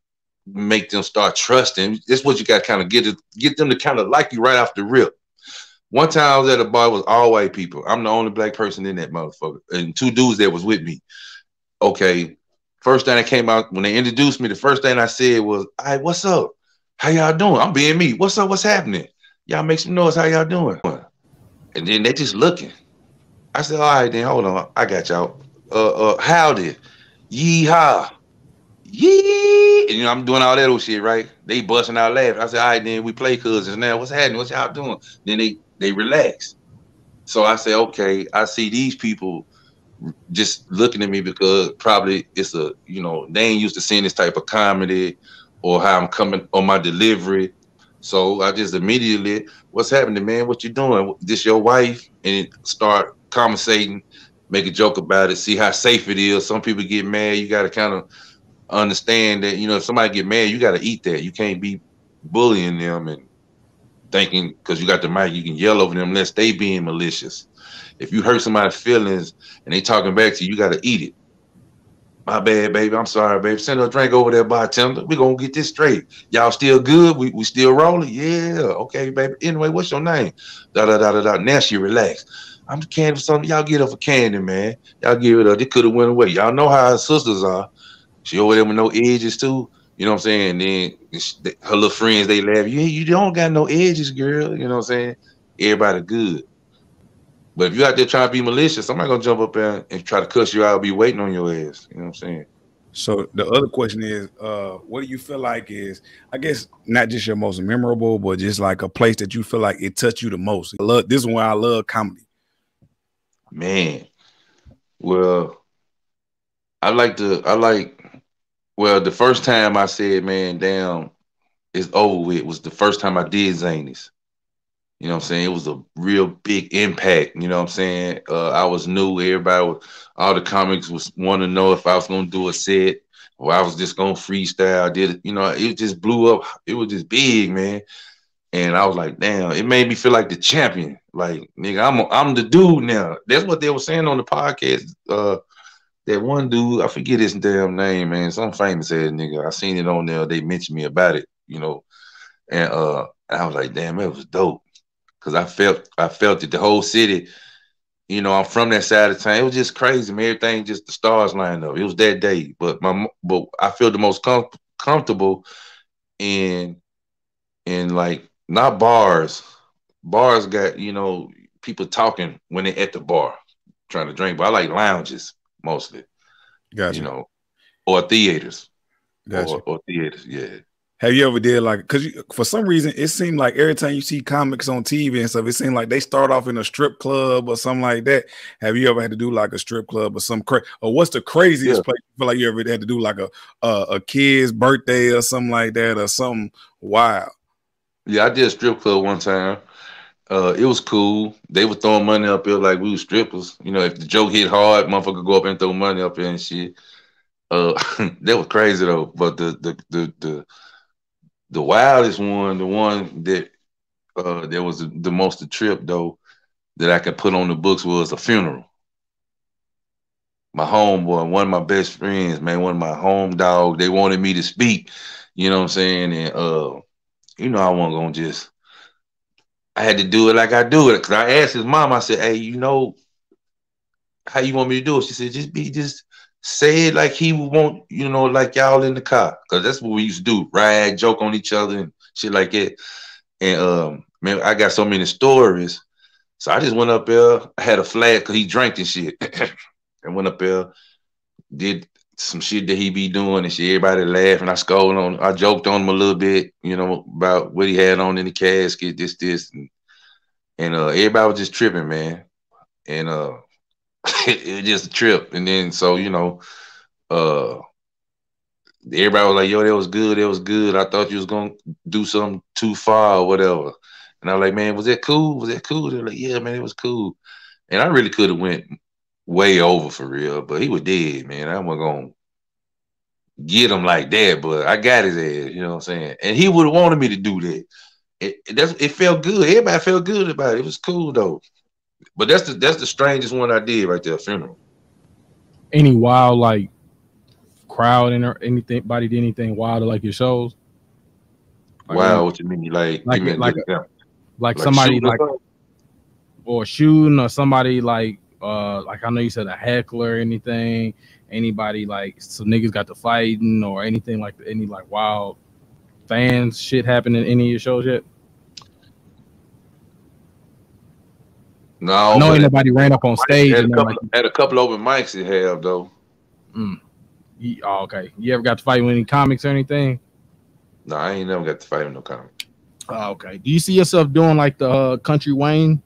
make them start trusting. This is what you got to kind of get it, get them to kind of like you right off the rip. One time I was at a bar, it was all white people. I'm the only black person in that motherfucker, and two dudes that was with me. Okay, first thing that came out when they introduced me, the first thing I said was, "Hey, what's up? How y'all doing? I'm being me. What's up? What's happening? Y'all make some noise. How y'all doing?" And then they just looking. I said, "All right, then hold on. I got y'all. Uh, uh, howdy, yeehaw." Yee, and you know I'm doing all that old shit, right? They busting out laughing. I said, all right, then we play cousins now. What's happening? What y'all doing? Then they they relax. So I say, okay, I see these people just looking at me because probably it's a you know they ain't used to seeing this type of comedy or how I'm coming on my delivery. So I just immediately, what's happening, man? What you doing? This your wife? And start conversating, make a joke about it, see how safe it is. Some people get mad. You got to kind of understand that you know if somebody get mad, you got to eat that. You can't be bullying them and thinking because you got the mic, you can yell over them unless they being malicious. If you hurt somebody's feelings and they talking back to you, you got to eat it. My bad, baby. I'm sorry, baby. Send a drink over there, by bartender. We gonna get this straight. Y'all still good? We, we still rolling? Yeah. Okay, baby. Anyway, what's your name? Da da da da da. Now she relax. I'm candy for something. Y'all get her for candy, man. Y'all give it up. It could have went away. Y'all know how her sisters are. She over there with no edges too. You know what I'm saying? then her little friends they laugh. Yeah, you don't got no edges, girl. You know what I'm saying? Everybody good. But if you out there trying to be malicious, somebody gonna jump up there and try to cuss you out, be waiting on your ass. You know what I'm saying? So the other question is, uh, what do you feel like is, I guess, not just your most memorable, but just like a place that you feel like it touched you the most. I love this is why I love comedy. Man. Well, I like to I like well, the first time I said, man, damn, it's over with was the first time I did Zanies. You know what I'm saying? It was a real big impact. You know what I'm saying? Uh, I was new. Everybody, was, all the comics was want to know if I was gonna do a set or I was just gonna freestyle. I did it? You know? It just blew up. It was just big, man. And I was like, damn, it made me feel like the champion. Like, nigga, I'm I'm the dude now. That's what they were saying on the podcast. Uh, that one dude, I forget his damn name, man. Some famous ass nigga. I seen it on there. They mentioned me about it, you know. And uh, I was like, damn, that was dope. Cause I felt I felt it. The whole city, you know, I'm from that side of town. It was just crazy, man. Everything just the stars lined up. It was that day. But my but I feel the most com- comfortable in in like not bars. Bars got, you know, people talking when they're at the bar trying to drink. But I like lounges mostly, Gotcha. you know, or theaters. gotcha. Or, or theaters, yeah. Have you ever did like because for some reason it seemed like every time you see comics on TV and stuff, it seemed like they start off in a strip club or something like that. Have you ever had to do like a strip club or some cra- or what's the craziest Yeah. place you feel like you ever had to do like a, a a kid's birthday or something like that or something wild? Yeah, I did a strip club one time. Uh, it was cool. They were throwing money up there like we were strippers. You know, if the joke hit hard, motherfucker go up and throw money up there and shit. Uh, [LAUGHS] that was crazy though. But the the the the the wildest one, the one that uh that was the, the most trip though that I could put on the books was a funeral. My homeboy, one of my best friends, man, one of my home dog, they wanted me to speak, you know what I'm saying? And uh, you know, I wasn't gonna just I had to do it like I do it. Cause I asked his mom, I said, Hey, you know how you want me to do it? She said, just be just say it like he want, you know, like y'all in the car. Cause that's what we used to do, ride, joke on each other and shit like that. And um, man, I got so many stories. So I just went up there. I had a flag because he drank and shit. [COUGHS] and went up there, did some shit that he be doing and shit. Everybody laughed and I scolded on I joked on him a little bit, you know, about what he had on in the casket, this, this, and, and uh everybody was just tripping, man. And uh [LAUGHS] it was just a trip. And then so, you know, uh everybody was like, yo, that was good, that was good. I thought you was gonna do something too far or whatever. And I was like, man, was that cool? Was that cool? They're like, yeah, man, it was cool. And I really could have went way over for real, but he was dead, man. I wasn't gonna get him like that, but I got his ass, you know what I'm saying? And he would have wanted me to do that. It, it, it felt good. Everybody felt good about it. It was cool though. But that's the that's the strangest one I did right there, funeral. Any wild like crowd and anything, anybody did anything wild like your shows? Like, wow, what you mean? Like, like, you mean, like, like, like somebody like or shooting or somebody like uh like I know you said a heckler or anything, anybody like some niggas got to fighting or anything like any like wild fans shit happen in any of your shows yet? No, I know anybody ran up on stage had a, couple, like, had a couple open mics it have though. mm, you- oh, okay. You ever got to fight with any comics or anything? No, I ain't never got to fight with no comic. Oh, okay. Do you see yourself doing like the uh, Country Wayne,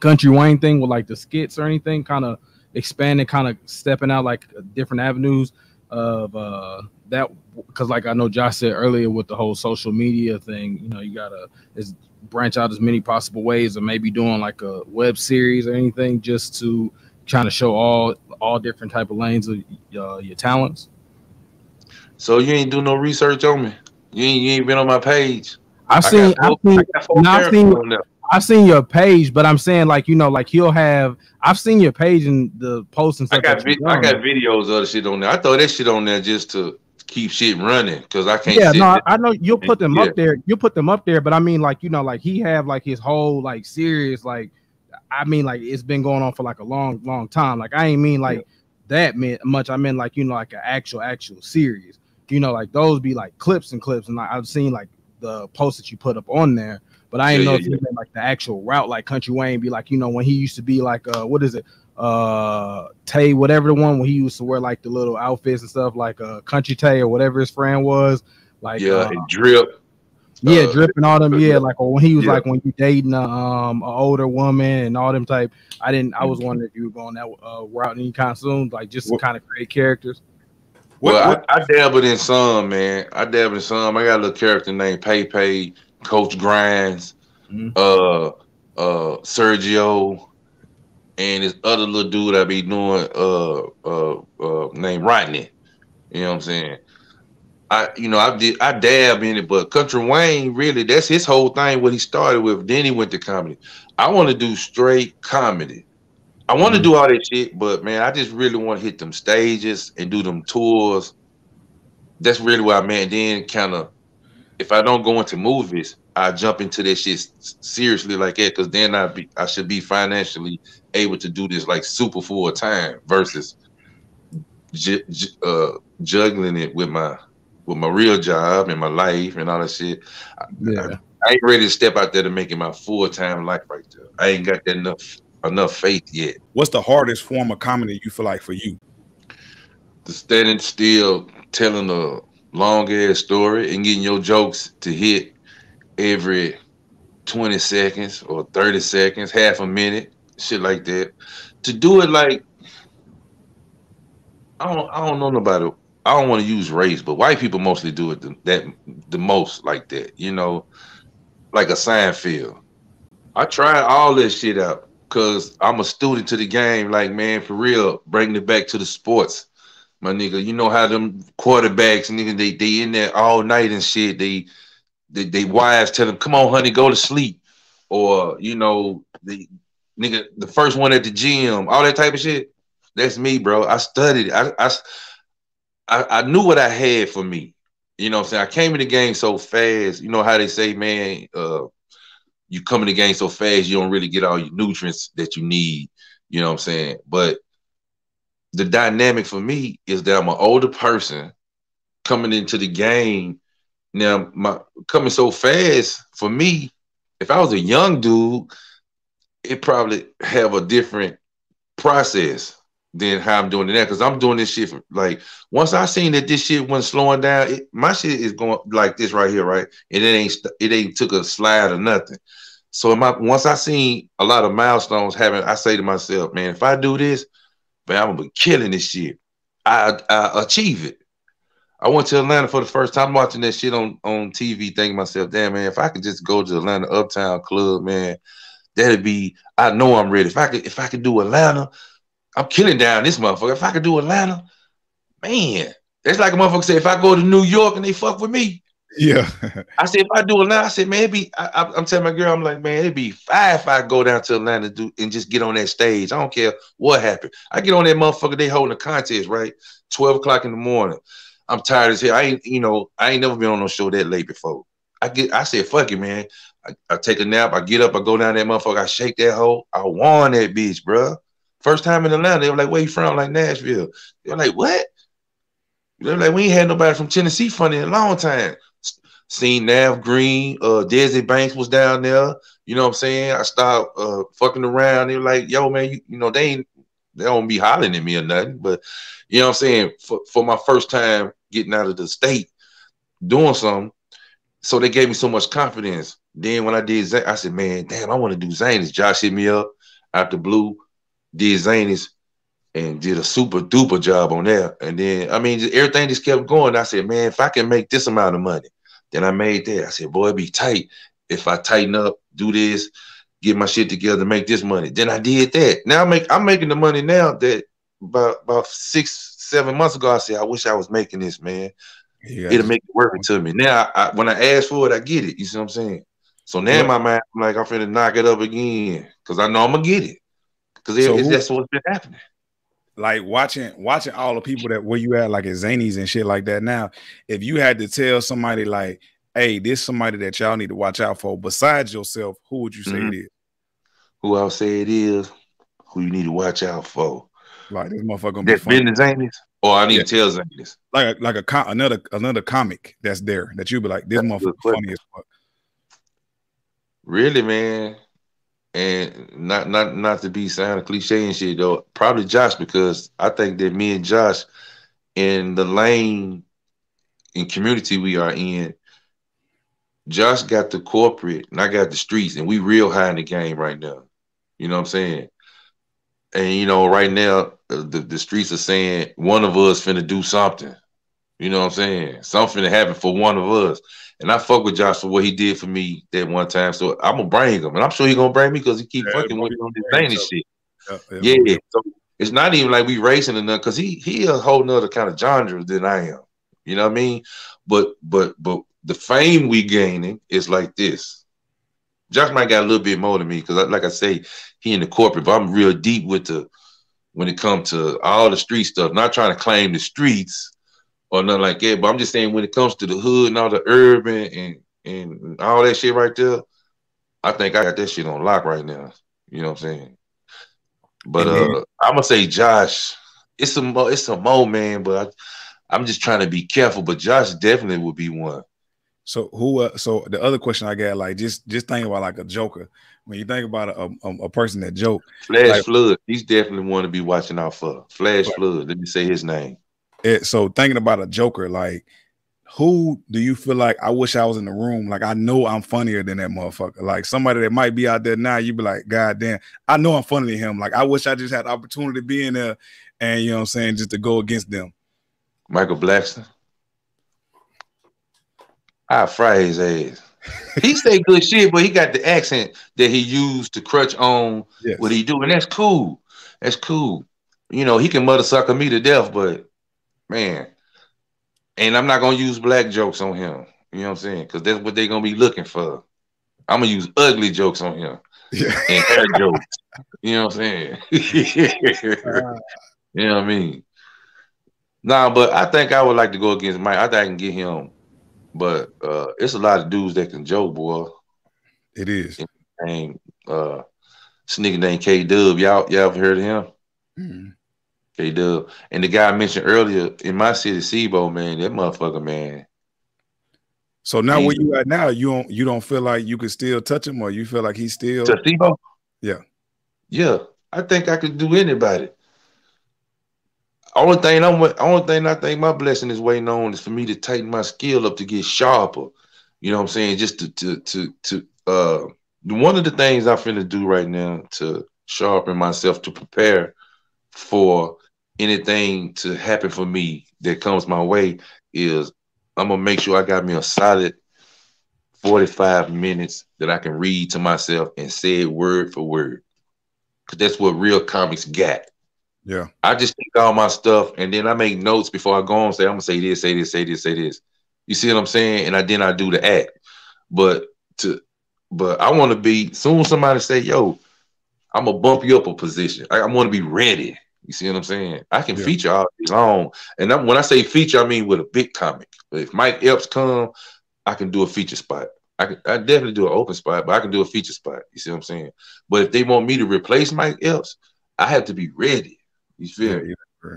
Country Wayne thing with like the skits or anything? Kind of expanding, kind of stepping out like different avenues of uh that because like I know Josh said earlier with the whole social media thing, you know, you gotta is branch out as many possible ways, or maybe doing like a web series or anything just to kind of show all all different type of lanes of uh, your talents. So you ain't do no research on me. You ain't, you ain't been on my page. I've I seen, I've seen, I got four no, I've seen-. I've seen your page, but I'm saying like you know, like he'll have. I've seen your page and the posts and stuff. I got vi- I got videos of the shit on there. I throw that shit on there just to keep shit running because I can't. yeah, no, I, there. I know you'll put them Yeah. up there. You'll put them up there, but I mean, like you know, like he have like his whole like series. Like, I mean, like it's been going on for like a long, long time. Like I ain't mean like that meant much. I meant like you know, like an actual, actual series. You know, like those be like clips and clips, and like, I've seen like the posts that you put up on there. But I ain't Yeah, know yeah, if you meant like the actual route, like Country Wayne be like, you know, when he used to be like, uh, what is it, uh, Tay, whatever the one when he used to wear like the little outfits and stuff, like uh, Country Tay or whatever his friend was, like yeah, uh, drip. yeah, uh, dripping all them. Yeah, yeah. like or when he was Yeah. like when you dating a um a older woman and all them type. I didn't. I Mm-hmm. was wondering if you were going that uh, route any kind of soon, like just to kind of create characters. What, well, what, I, I dabbled in some, man. I dabbled in some. I got a little character named Pay Pay, Coach Grinds, Mhm. uh, uh, Sergio, and this other little dude I be doing, uh, uh, uh, named Rodney. You know what I'm saying? I, you know, I did, I dab in it, but Country Wayne really, that's his whole thing. What he started with. Then he went to comedy. I want to do straight comedy. I want to Mhm. do all that shit, but man, I just really want to hit them stages and do them tours. That's really where I'm at. Then kind of, if I don't go into movies, I jump into that shit seriously like that, because then I be I should be financially able to do this like super full time versus ju- ju- uh, juggling it with my with my real job and my life and all that shit. Yeah, I ain't ready to step out there to make it my full time life right there. I ain't got that enough enough faith yet. what's the hardest form of comedy you feel like for you? The standing still, telling a long ass story and getting your jokes to hit every 20 seconds or 30 seconds, half a minute, shit like that. To do it like I don't I don't know nobody. I don't want to use race, but white people mostly do it the, that the most like that, you know, like a Seinfeld. I tried all this shit out because I'm a student to the game. Like, man, for real, bringing it back to the sports. My nigga. You know how them quarterbacks, nigga, they they in there all night and shit. They they, they wives tell them, "Come on, honey, go to sleep," or you know, the nigga, the first one at the gym, all that type of shit. That's me, bro. I studied. I I I, knew what I had for me. You know what I'm saying? I came in the game so fast. You know how they say, man, uh, you come in the game so fast, you don't really get all your nutrients that you need. You know what I'm saying? But the dynamic for me is that I'm an older person coming into the game. Now, my coming so fast for me, if I was a young dude, it probably have a different process than how I'm doing it now. Cause I'm doing this shit like once I seen that this shit wasn't slowing down, it, my shit is going like this right here, right? And it ain't it ain't took a slide or nothing. So my once I seen a lot of milestones having, I say to myself, man, if I do this, man, I'm gonna be killing this shit. I, I achieve it. I went to Atlanta for the first time watching that shit on, on TV, thinking myself, damn man, if I could just go to Atlanta Uptown Club, man, that'd be I know I'm ready. If I could if I could do Atlanta, I'm killing down this motherfucker. If I could do Atlanta, man, that's like a motherfucker say, if I go to New York and they fuck with me. Yeah. I said, if I do Atlanta, I said, man, be, I, am telling my girl, I'm like, man, it'd be five if I go down to Atlanta do, and just get on that stage. I don't care what happened. I get on that motherfucker, they holding a contest, right? 12 o'clock in the morning. I'm tired as hell. I ain't, you know, I ain't never been on no show that late before. I get, I said, fuck it, man. I, I take a nap, I get up, I go down that motherfucker, I shake that hole. I won that bitch, bro. First time in Atlanta, they were like, where you from? Like Nashville. They're like, what? They were like, we ain't had nobody from Tennessee funny in a long time. Seen Nav Green, uh, Desi Banks was down there. You know what I'm saying? I stopped uh, fucking around. They were like, yo, man, you, you know, they ain't, they don't be hollering at me or nothing. But you know what I'm saying? For, for my first time getting out of the state, doing something, so they gave me so much confidence. Then when I did, I said, man, damn, I want to do Zanies. Josh hit me up after Blue did Zanies and did a super duper job on that. And then, I mean, just, everything just kept going. I said, man, if I can make this amount of money, then I made that. I said, boy, it'd be tight if I tighten up, do this, get my shit together, make this money. Then I did that. Now I make I'm making the money now that about about six, seven months ago, I said, I wish I was making this, man. It'll make it worth it to me. Now, I, when I ask for it, I get it. You see what I'm saying? So now yeah. in my mind, I'm like, I'm finna knock it up again because I know I'm gonna get it because so that's what's been happening. Like watching watching all the people that where you at like at Zanies and shit like that. Now, if you had to tell somebody like, "Hey, this somebody that y'all need to watch out for," besides yourself, who would you say mm-hmm. it is? Who I'll say it is? Who you need to watch out for? Like this motherfucker gonna that's be been the Zanies, or I need yeah. to tell Zanies. Like a, like a another another comic that's there that you be like, this that's motherfucker funny as fuck. Really, man and not not not to be sound cliche and shit though, probably Josh because I think that me and Josh in the lane and community we are in, Josh got the corporate and I got the streets, and we real high in the game right now. You know what I'm saying? And you know, right now uh, the, the streets are saying one of us finna do something. You know what I'm saying? Something to happen for one of us. And I fuck with Josh for what he did for me that one time. So I'm gonna bring him, and I'm sure he's gonna bring me because he keep yeah, fucking with me on this thing and shit. Yeah, yeah. So it's not even like we racing nothing, because he he a whole nother kind of genre than I am. You know what I mean? But but but the fame we gaining is like this. Josh might got a little bit more than me because, like I say, he in the corporate, but I'm real deep with the when it comes to all the street stuff. Not trying to claim the streets, or nothing like that. But I'm just saying when it comes to the hood and all the urban and and all that shit right there, I think I got that shit on lock right now. You know what I'm saying? But uh, I'm gonna say Josh. It's a it's a mo man, but I, am just trying to be careful. But Josh definitely would be one. So who? Uh, so the other question I got, like, just just think about like a Joker. When you think about a, a, a person that joke, Flash like, Flood, he's definitely one to be watching out for. Flash Flood. Let me say his name it, so thinking about a Joker, like who do you feel like I wish I was in the room? Like I know I'm funnier than that motherfucker. Like somebody that might be out there now, you'd be like, God damn, I know I'm funnier than him. Like I wish I just had the opportunity to be in there and you know what I'm saying, just to go against them. Michael Blackson. I fry his ass. he say good shit, but he got the accent that he used to crutch on yes. what he do, and that's cool. That's cool. You know, he can mother sucker me to death, but man. And I'm not gonna use black jokes on him. You know what I'm saying? Because that's what they're gonna be looking for. I'm gonna use ugly jokes on him Yeah. and hair jokes. You know what I'm saying? [LAUGHS] you know what I mean? Nah, but I think I would like to go against Mike. I think I can get him, but uh it's a lot of dudes that can joke, boy. It is. And uh this nigga named K Dub. Y'all y'all ever heard of him? Mhm. K Dub. And the guy I mentioned earlier in my city, Sebo, man, that motherfucker, man. So now where you at now? You don't you don't feel like you could still touch him, or you feel like he's still To Sebo? Yeah. Yeah. I think I could do anybody. Only thing I'm only thing I think my blessing is waiting on is for me to tighten my skill up to get sharper. You know what I'm saying? Just to to to to uh one of the things I'm finna do right now to sharpen myself to prepare for anything to happen for me that comes my way is I'm gonna make sure I got me a solid 45 minutes that I can read to myself and say it word for word. Cause that's what real comics got. yeah. I just take all my stuff and then I make notes before I go on. Say I'm gonna say this, say this, say this, say this. You see what I'm saying? And I then I do the act. But to but I want to be soon somebody say, "Yo, I'm gonna bump you up a position." I, I want to be ready. You see what I'm saying? I can Yeah. feature all day long, and I'm, when I say feature, I mean with a big comic. But if Mike Epps come, I can do a feature spot. I can I definitely do an open spot, but I can do a feature spot. You see what I'm saying? But if they want me to replace Mike Epps, I have to be ready. You feel Yeah, me? yeah,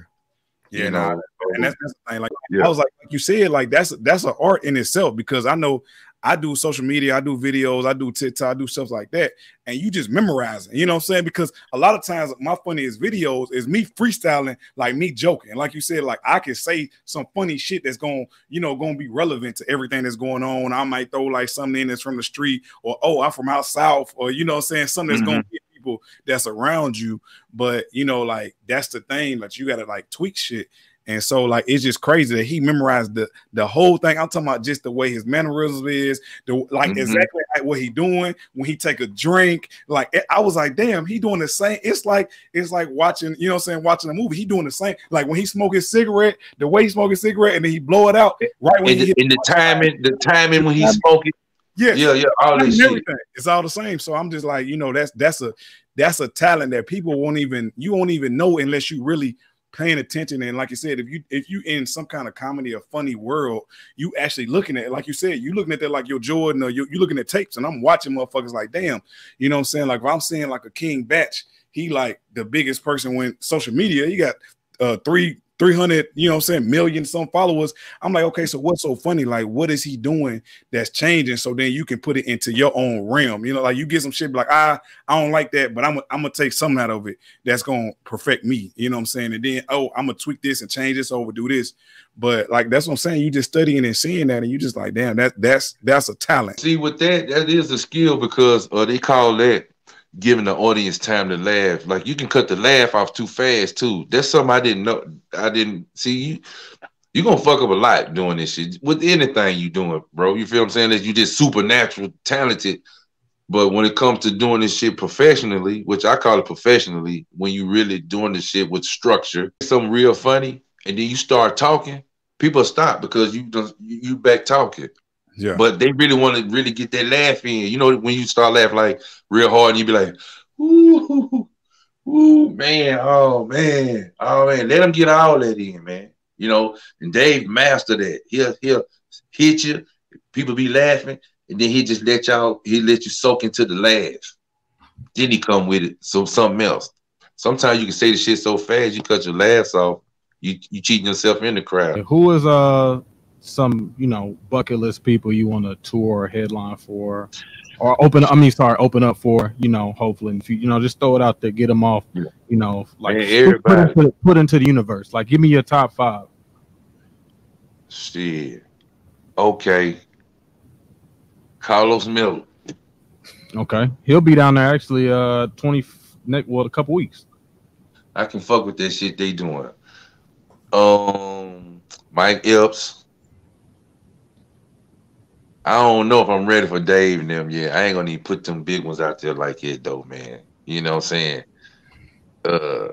yeah, You nah, know? and that's, that's the thing. Like Yeah. I was like, like you said, like that's that's an art in itself because I know I do social media, I do videos, I do TikTok, I do stuff like that, and you just memorizing. You know what I'm saying? Because a lot of times my funniest videos is me freestyling, like me joking. Like you said, like I can say some funny shit that's going, you know, going to be relevant to everything that's going on. I might throw like something in that's from the street, or oh, I'm from out south, or you know, what I'm saying something that's going to mm-hmm. get people that's around you. But you know, like that's the thing, like you got to like tweak shit. And so, like, it's just crazy that he memorized the the whole thing. I'm talking about just the way his mannerisms is, the like Mhm. exactly like what he doing when he take a drink. Like, I was like, damn, he doing the same. It's like it's like watching, you know, what I'm saying watching a movie. He doing the same. Like when he smoke his cigarette, the way he smoke his cigarette, and then he blow it out right when And he the, hit and the timing, the timing when he's smoking, Yeah, yeah, yeah, all I that mean, shit. It's all the same. So I'm just like, you know, that's that's a that's a talent that people won't even you won't even know unless you really paying attention. And like you said, if you if you in some kind of comedy or funny world, you actually looking at it, like you said, you looking at that like your Jordan or you you looking at tapes, and I'm watching motherfuckers like, damn, you know what I'm saying? Like if I'm seeing like a King Bach, he like the biggest person when social media, he got uh three 300, you know what I'm saying, million some followers. I'm like, okay, so what's so funny? Like, what is he doing that's changing? So then you can put it into your own realm. You know, like you get some shit like, ah, I don't like that, but I'm, I'm gonna take something out of it that's gonna perfect me. You know what I'm saying? And then, oh, I'm gonna tweak this and change this over, do this. But like that's what I'm saying. You just studying and seeing that, and you just like, damn, that that's that's a talent. See, with that, that is a skill because uh, they call that giving the audience time to laugh. Like you can cut the laugh off too fast too. That's something I didn't know. I didn't see you. You gonna fuck up a lot doing this shit with anything you doing, bro. You feel what I'm saying? That you just supernatural talented. But when it comes to doing this shit professionally, which I call it professionally, when you really doing this shit with structure, something real funny, and then you start talking, people stop because you you back talking Yeah, but they really want to really get that laugh in. You know, when you start laughing like real hard, and you be like, "Ooh, ooh, man, oh man, oh man," let them get all that in, man. You know, and Dave master that. He'll he'll hit you, people be laughing, and then he just let y'all he let you soak into the laugh. Then he come with it, so something else. Sometimes you can say the shit so fast you cut your laughs off. You you cheating yourself in the crowd. Who is uh some you know bucket list people you want to tour or headline for, or open? I mean, sorry, open up for. You know, hopefully, if you you know, just throw it out there, get them off. You know, like Man, put- put, into, put into the universe. Like, give me your top five. Shit. Okay. Karlous Miller. Okay, he'll be down there actually. Uh, twenty next well, a couple weeks. I can fuck with that shit they doing. Um, Mike Epps. I don't know if I'm ready for Dave and them yet. I ain't gonna even put them big ones out there like it though, man. You know what I'm saying? Uh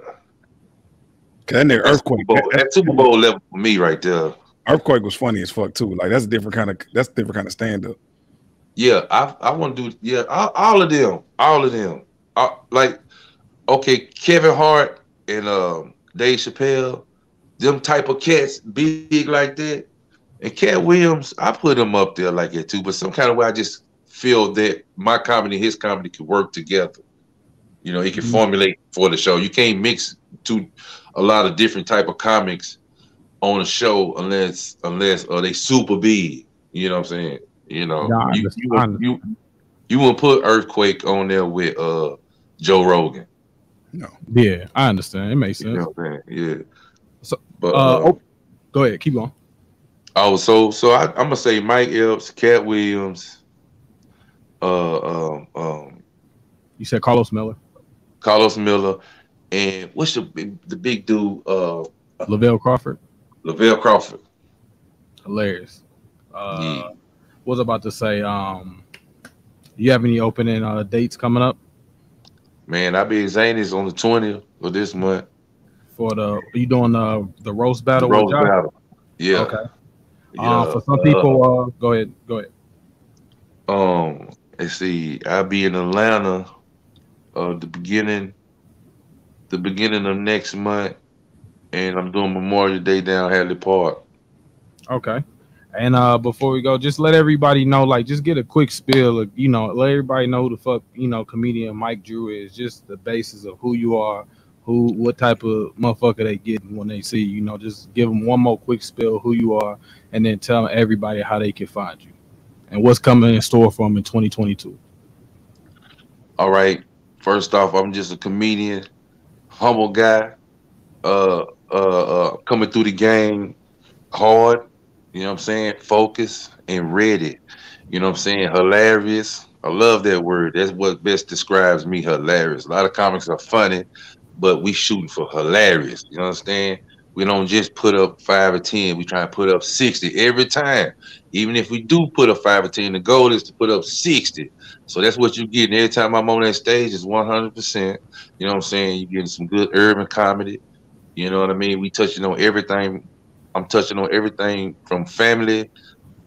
that nigga earthquake. Super Bowl, that- that's Super Bowl level for me right there. earthquake was funny as fuck too. Like that's a different kind of that's a different kind of stand up. Yeah, I I want to do yeah all, all of them, all of them. Uh, like okay, Kevin Hart and um, Dave Chappelle, them type of cats big like that, and Katt Williams, I put him up there like that too. But some kind of way, I just feel that my comedy, his comedy, could work together. You know, he can Mhm. formulate for the show. You can't mix two a lot of different type of comics on a show unless unless uh, they super big. You know what I'm saying? You know, Yeah, I you, you, wouldn't- you you wouldn't put Earthquake on there with uh Joe Rogan. No. Yeah, I understand. It makes You sense. know what Yeah. So, but Uh, uh, oh, go ahead, keep going. Oh, so so I, I'm gonna say Mike Epps, Katt Williams, uh, um, um, You said Karlous Miller, Karlous Miller, and what's the big, the big dude, uh, Lavell Crawford, Lavell Crawford. hilarious. Uh, Yeah. was about to say? Um, you have any opening uh, dates coming up Man, I'll be Zanies on the 20th of this month. for the? Are you doing the the roast battle? Rose with Battle. Yeah. Okay. Yeah. Uh, for some uh, people, uh, go ahead. Go ahead. Um, let's see. I'll be in Atlanta, uh, the beginning, the beginning of next month, and I'm doing Memorial Day down Hadley Park. Okay. And uh before we go, just let everybody know, like, just get a quick spill of, you know, let everybody know who the fuck, you know, comedian Mike Drew is, just the basis of who you are, who, what type of motherfucker they get when they see you, know, just give them one more quick spill who you are, and then tell everybody how they can find you and what's coming in store for them in 2022. All right. First off, I'm just a comedian, humble guy, uh, uh, uh, coming through the game hard. You know what I'm saying? Focus and ready. You know what I'm saying? Hilarious. I love that word. That's what best describes me. Hilarious. A lot of comics are funny, but we shooting for hilarious. You understand? We don't just put up five or ten. We try to put up sixty every time. Even if we do put up five or ten, the goal is to put up sixty. So that's what you're getting every time I'm on that stage is 100%. You know what I'm saying? You're getting some good urban comedy. You know what I mean? We touching on everything. I'm touching on everything from family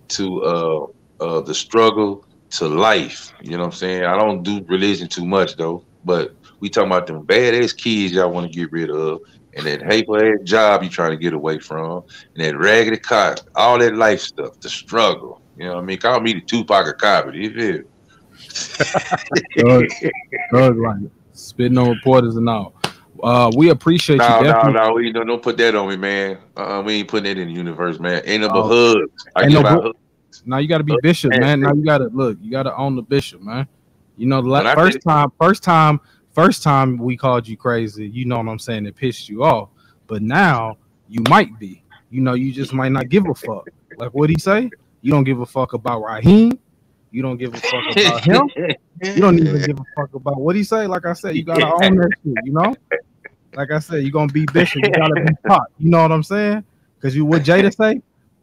to uh, uh, the struggle to life. You know what I'm saying? I don't do religion too much though, but we talking about them badass kids y'all want to get rid of, and that hateful ass job you trying to get away from, and that raggedy cock, all that life stuff, the struggle. You know what I mean? Call me the Tupac of comedy. You feel? me? Thug, thug like spitting on reporters and all. Uh, we appreciate No, you. no, definitely. no, we don't, don't put that on me, man. Uh, we ain't putting it in the universe, man. Ain't no Oh. hugs. I Ain't no hugs. Now you got to be bishop, man. Now you got to look. You got to own the bishop, man. You know, the first time, first time, first time we called you crazy. You know what I'm saying? It pissed you off, but now you might be. You know, you just might not give a fuck. Like what he say? You don't give a fuck about Raheem. You don't give a fuck about him. You don't even give a fuck about what he say. Like I said, you gotta own that shit. You know. Like I said, you gonna be bishop. You gotta be Pac. You know what I'm saying? Because you what Jada say?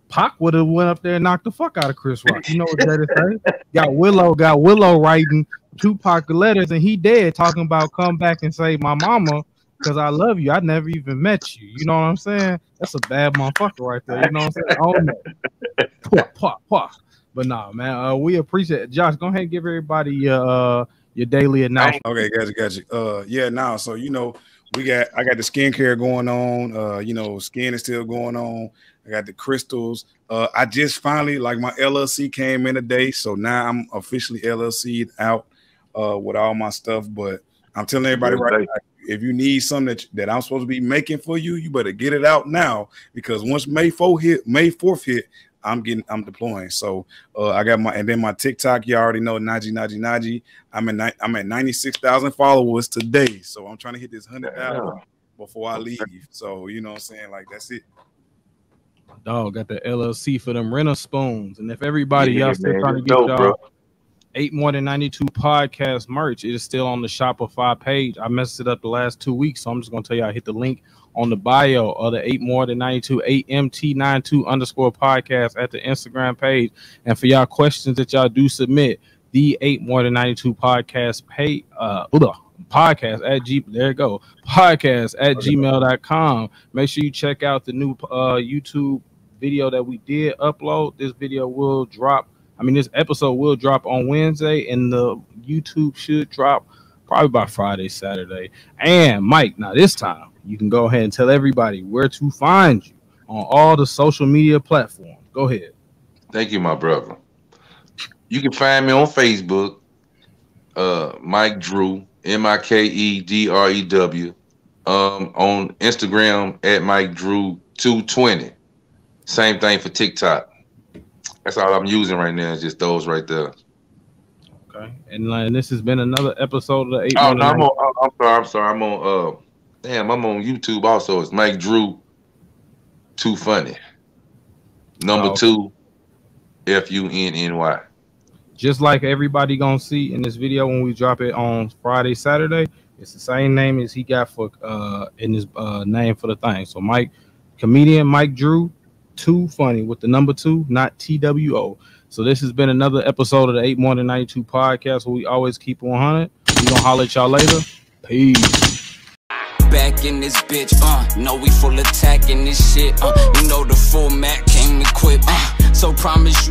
Pac would have went up there and knocked the fuck out of Chris Rock. You know what Jada [LAUGHS] say? Got Willow, got Willow writing Tupac letters, and he dead talking about come back and say my mama because I love you. I never even met you. You know what I'm saying? That's a bad motherfucker right there. You know what I'm saying? Own that. Pwah, pwah, pwah. But nah, man, uh, we appreciate it. Josh, go ahead and give everybody your uh, your daily announcement. Okay, gotcha, gotcha. Uh, yeah, now so you know we got I got the skincare going on. Uh, you know, skin is still going on. I got the crystals. Uh, I just finally like my LLC came in today, so now I'm officially LLC'd out uh with all my stuff. But I'm telling everybody right now, if you need something that, that I'm supposed to be making for you, you better get it out now because once May 4 hit, May 4th hit, I'm getting I'm deploying. So uh, I got my and then my TikTok, you already know Najee Najee Najee. I'm at I'm at 96,000 followers today. So I'm trying to hit this 100,000 before I leave. So you know what I'm saying? Like that's it. Dog got the LLC for them rental spoons. And if everybody Yeah, y'all still man, trying to get y'all eight more than 92 podcast merch, it is still on the Shopify page. I messed it up the last two weeks, so I'm just gonna tell y'all hit the link on the bio of the eight more than 92 AMT92 underscore podcast at the Instagram page. And for y'all questions that y'all do submit, the eight more than 92 podcast pay uh podcast at g there you go podcast at gmail.com make sure you check out the new uh youtube video that we did upload this video will drop i mean this episode will drop on wednesday and the youtube should drop probably by friday saturday and mike now this time you can go ahead and tell everybody where to find you on all the social media platforms go ahead Thank you, my brother. You can find me on Facebook, uh, Mike Drew, M I K E D R E W. Um, on Instagram at Mike Drew 220. Same thing for TikTok. That's all I'm using right now, is just those right there. okay and, uh, this has been another episode of the eight Oh, no, I'm on, I'm sorry, I'm sorry. I'm on uh damn, I'm on YouTube also. It's Mike Drew Too Funny. Number Oh. two, F U N N Y. just like everybody gonna see in this video when we drop it on Friday, Saturday. It's the same name as he got for uh in his uh name for the thing. So Mike, comedian Mike Drew, too funny with the number two, not T W O. So this has been another episode of the Eight More Than 92 podcast where we always keep 100. We gonna holler at y'all later. Peace. Back in this bitch, uh, know we full attack in this shit, uh, you know the format came equipped, uh, so promise you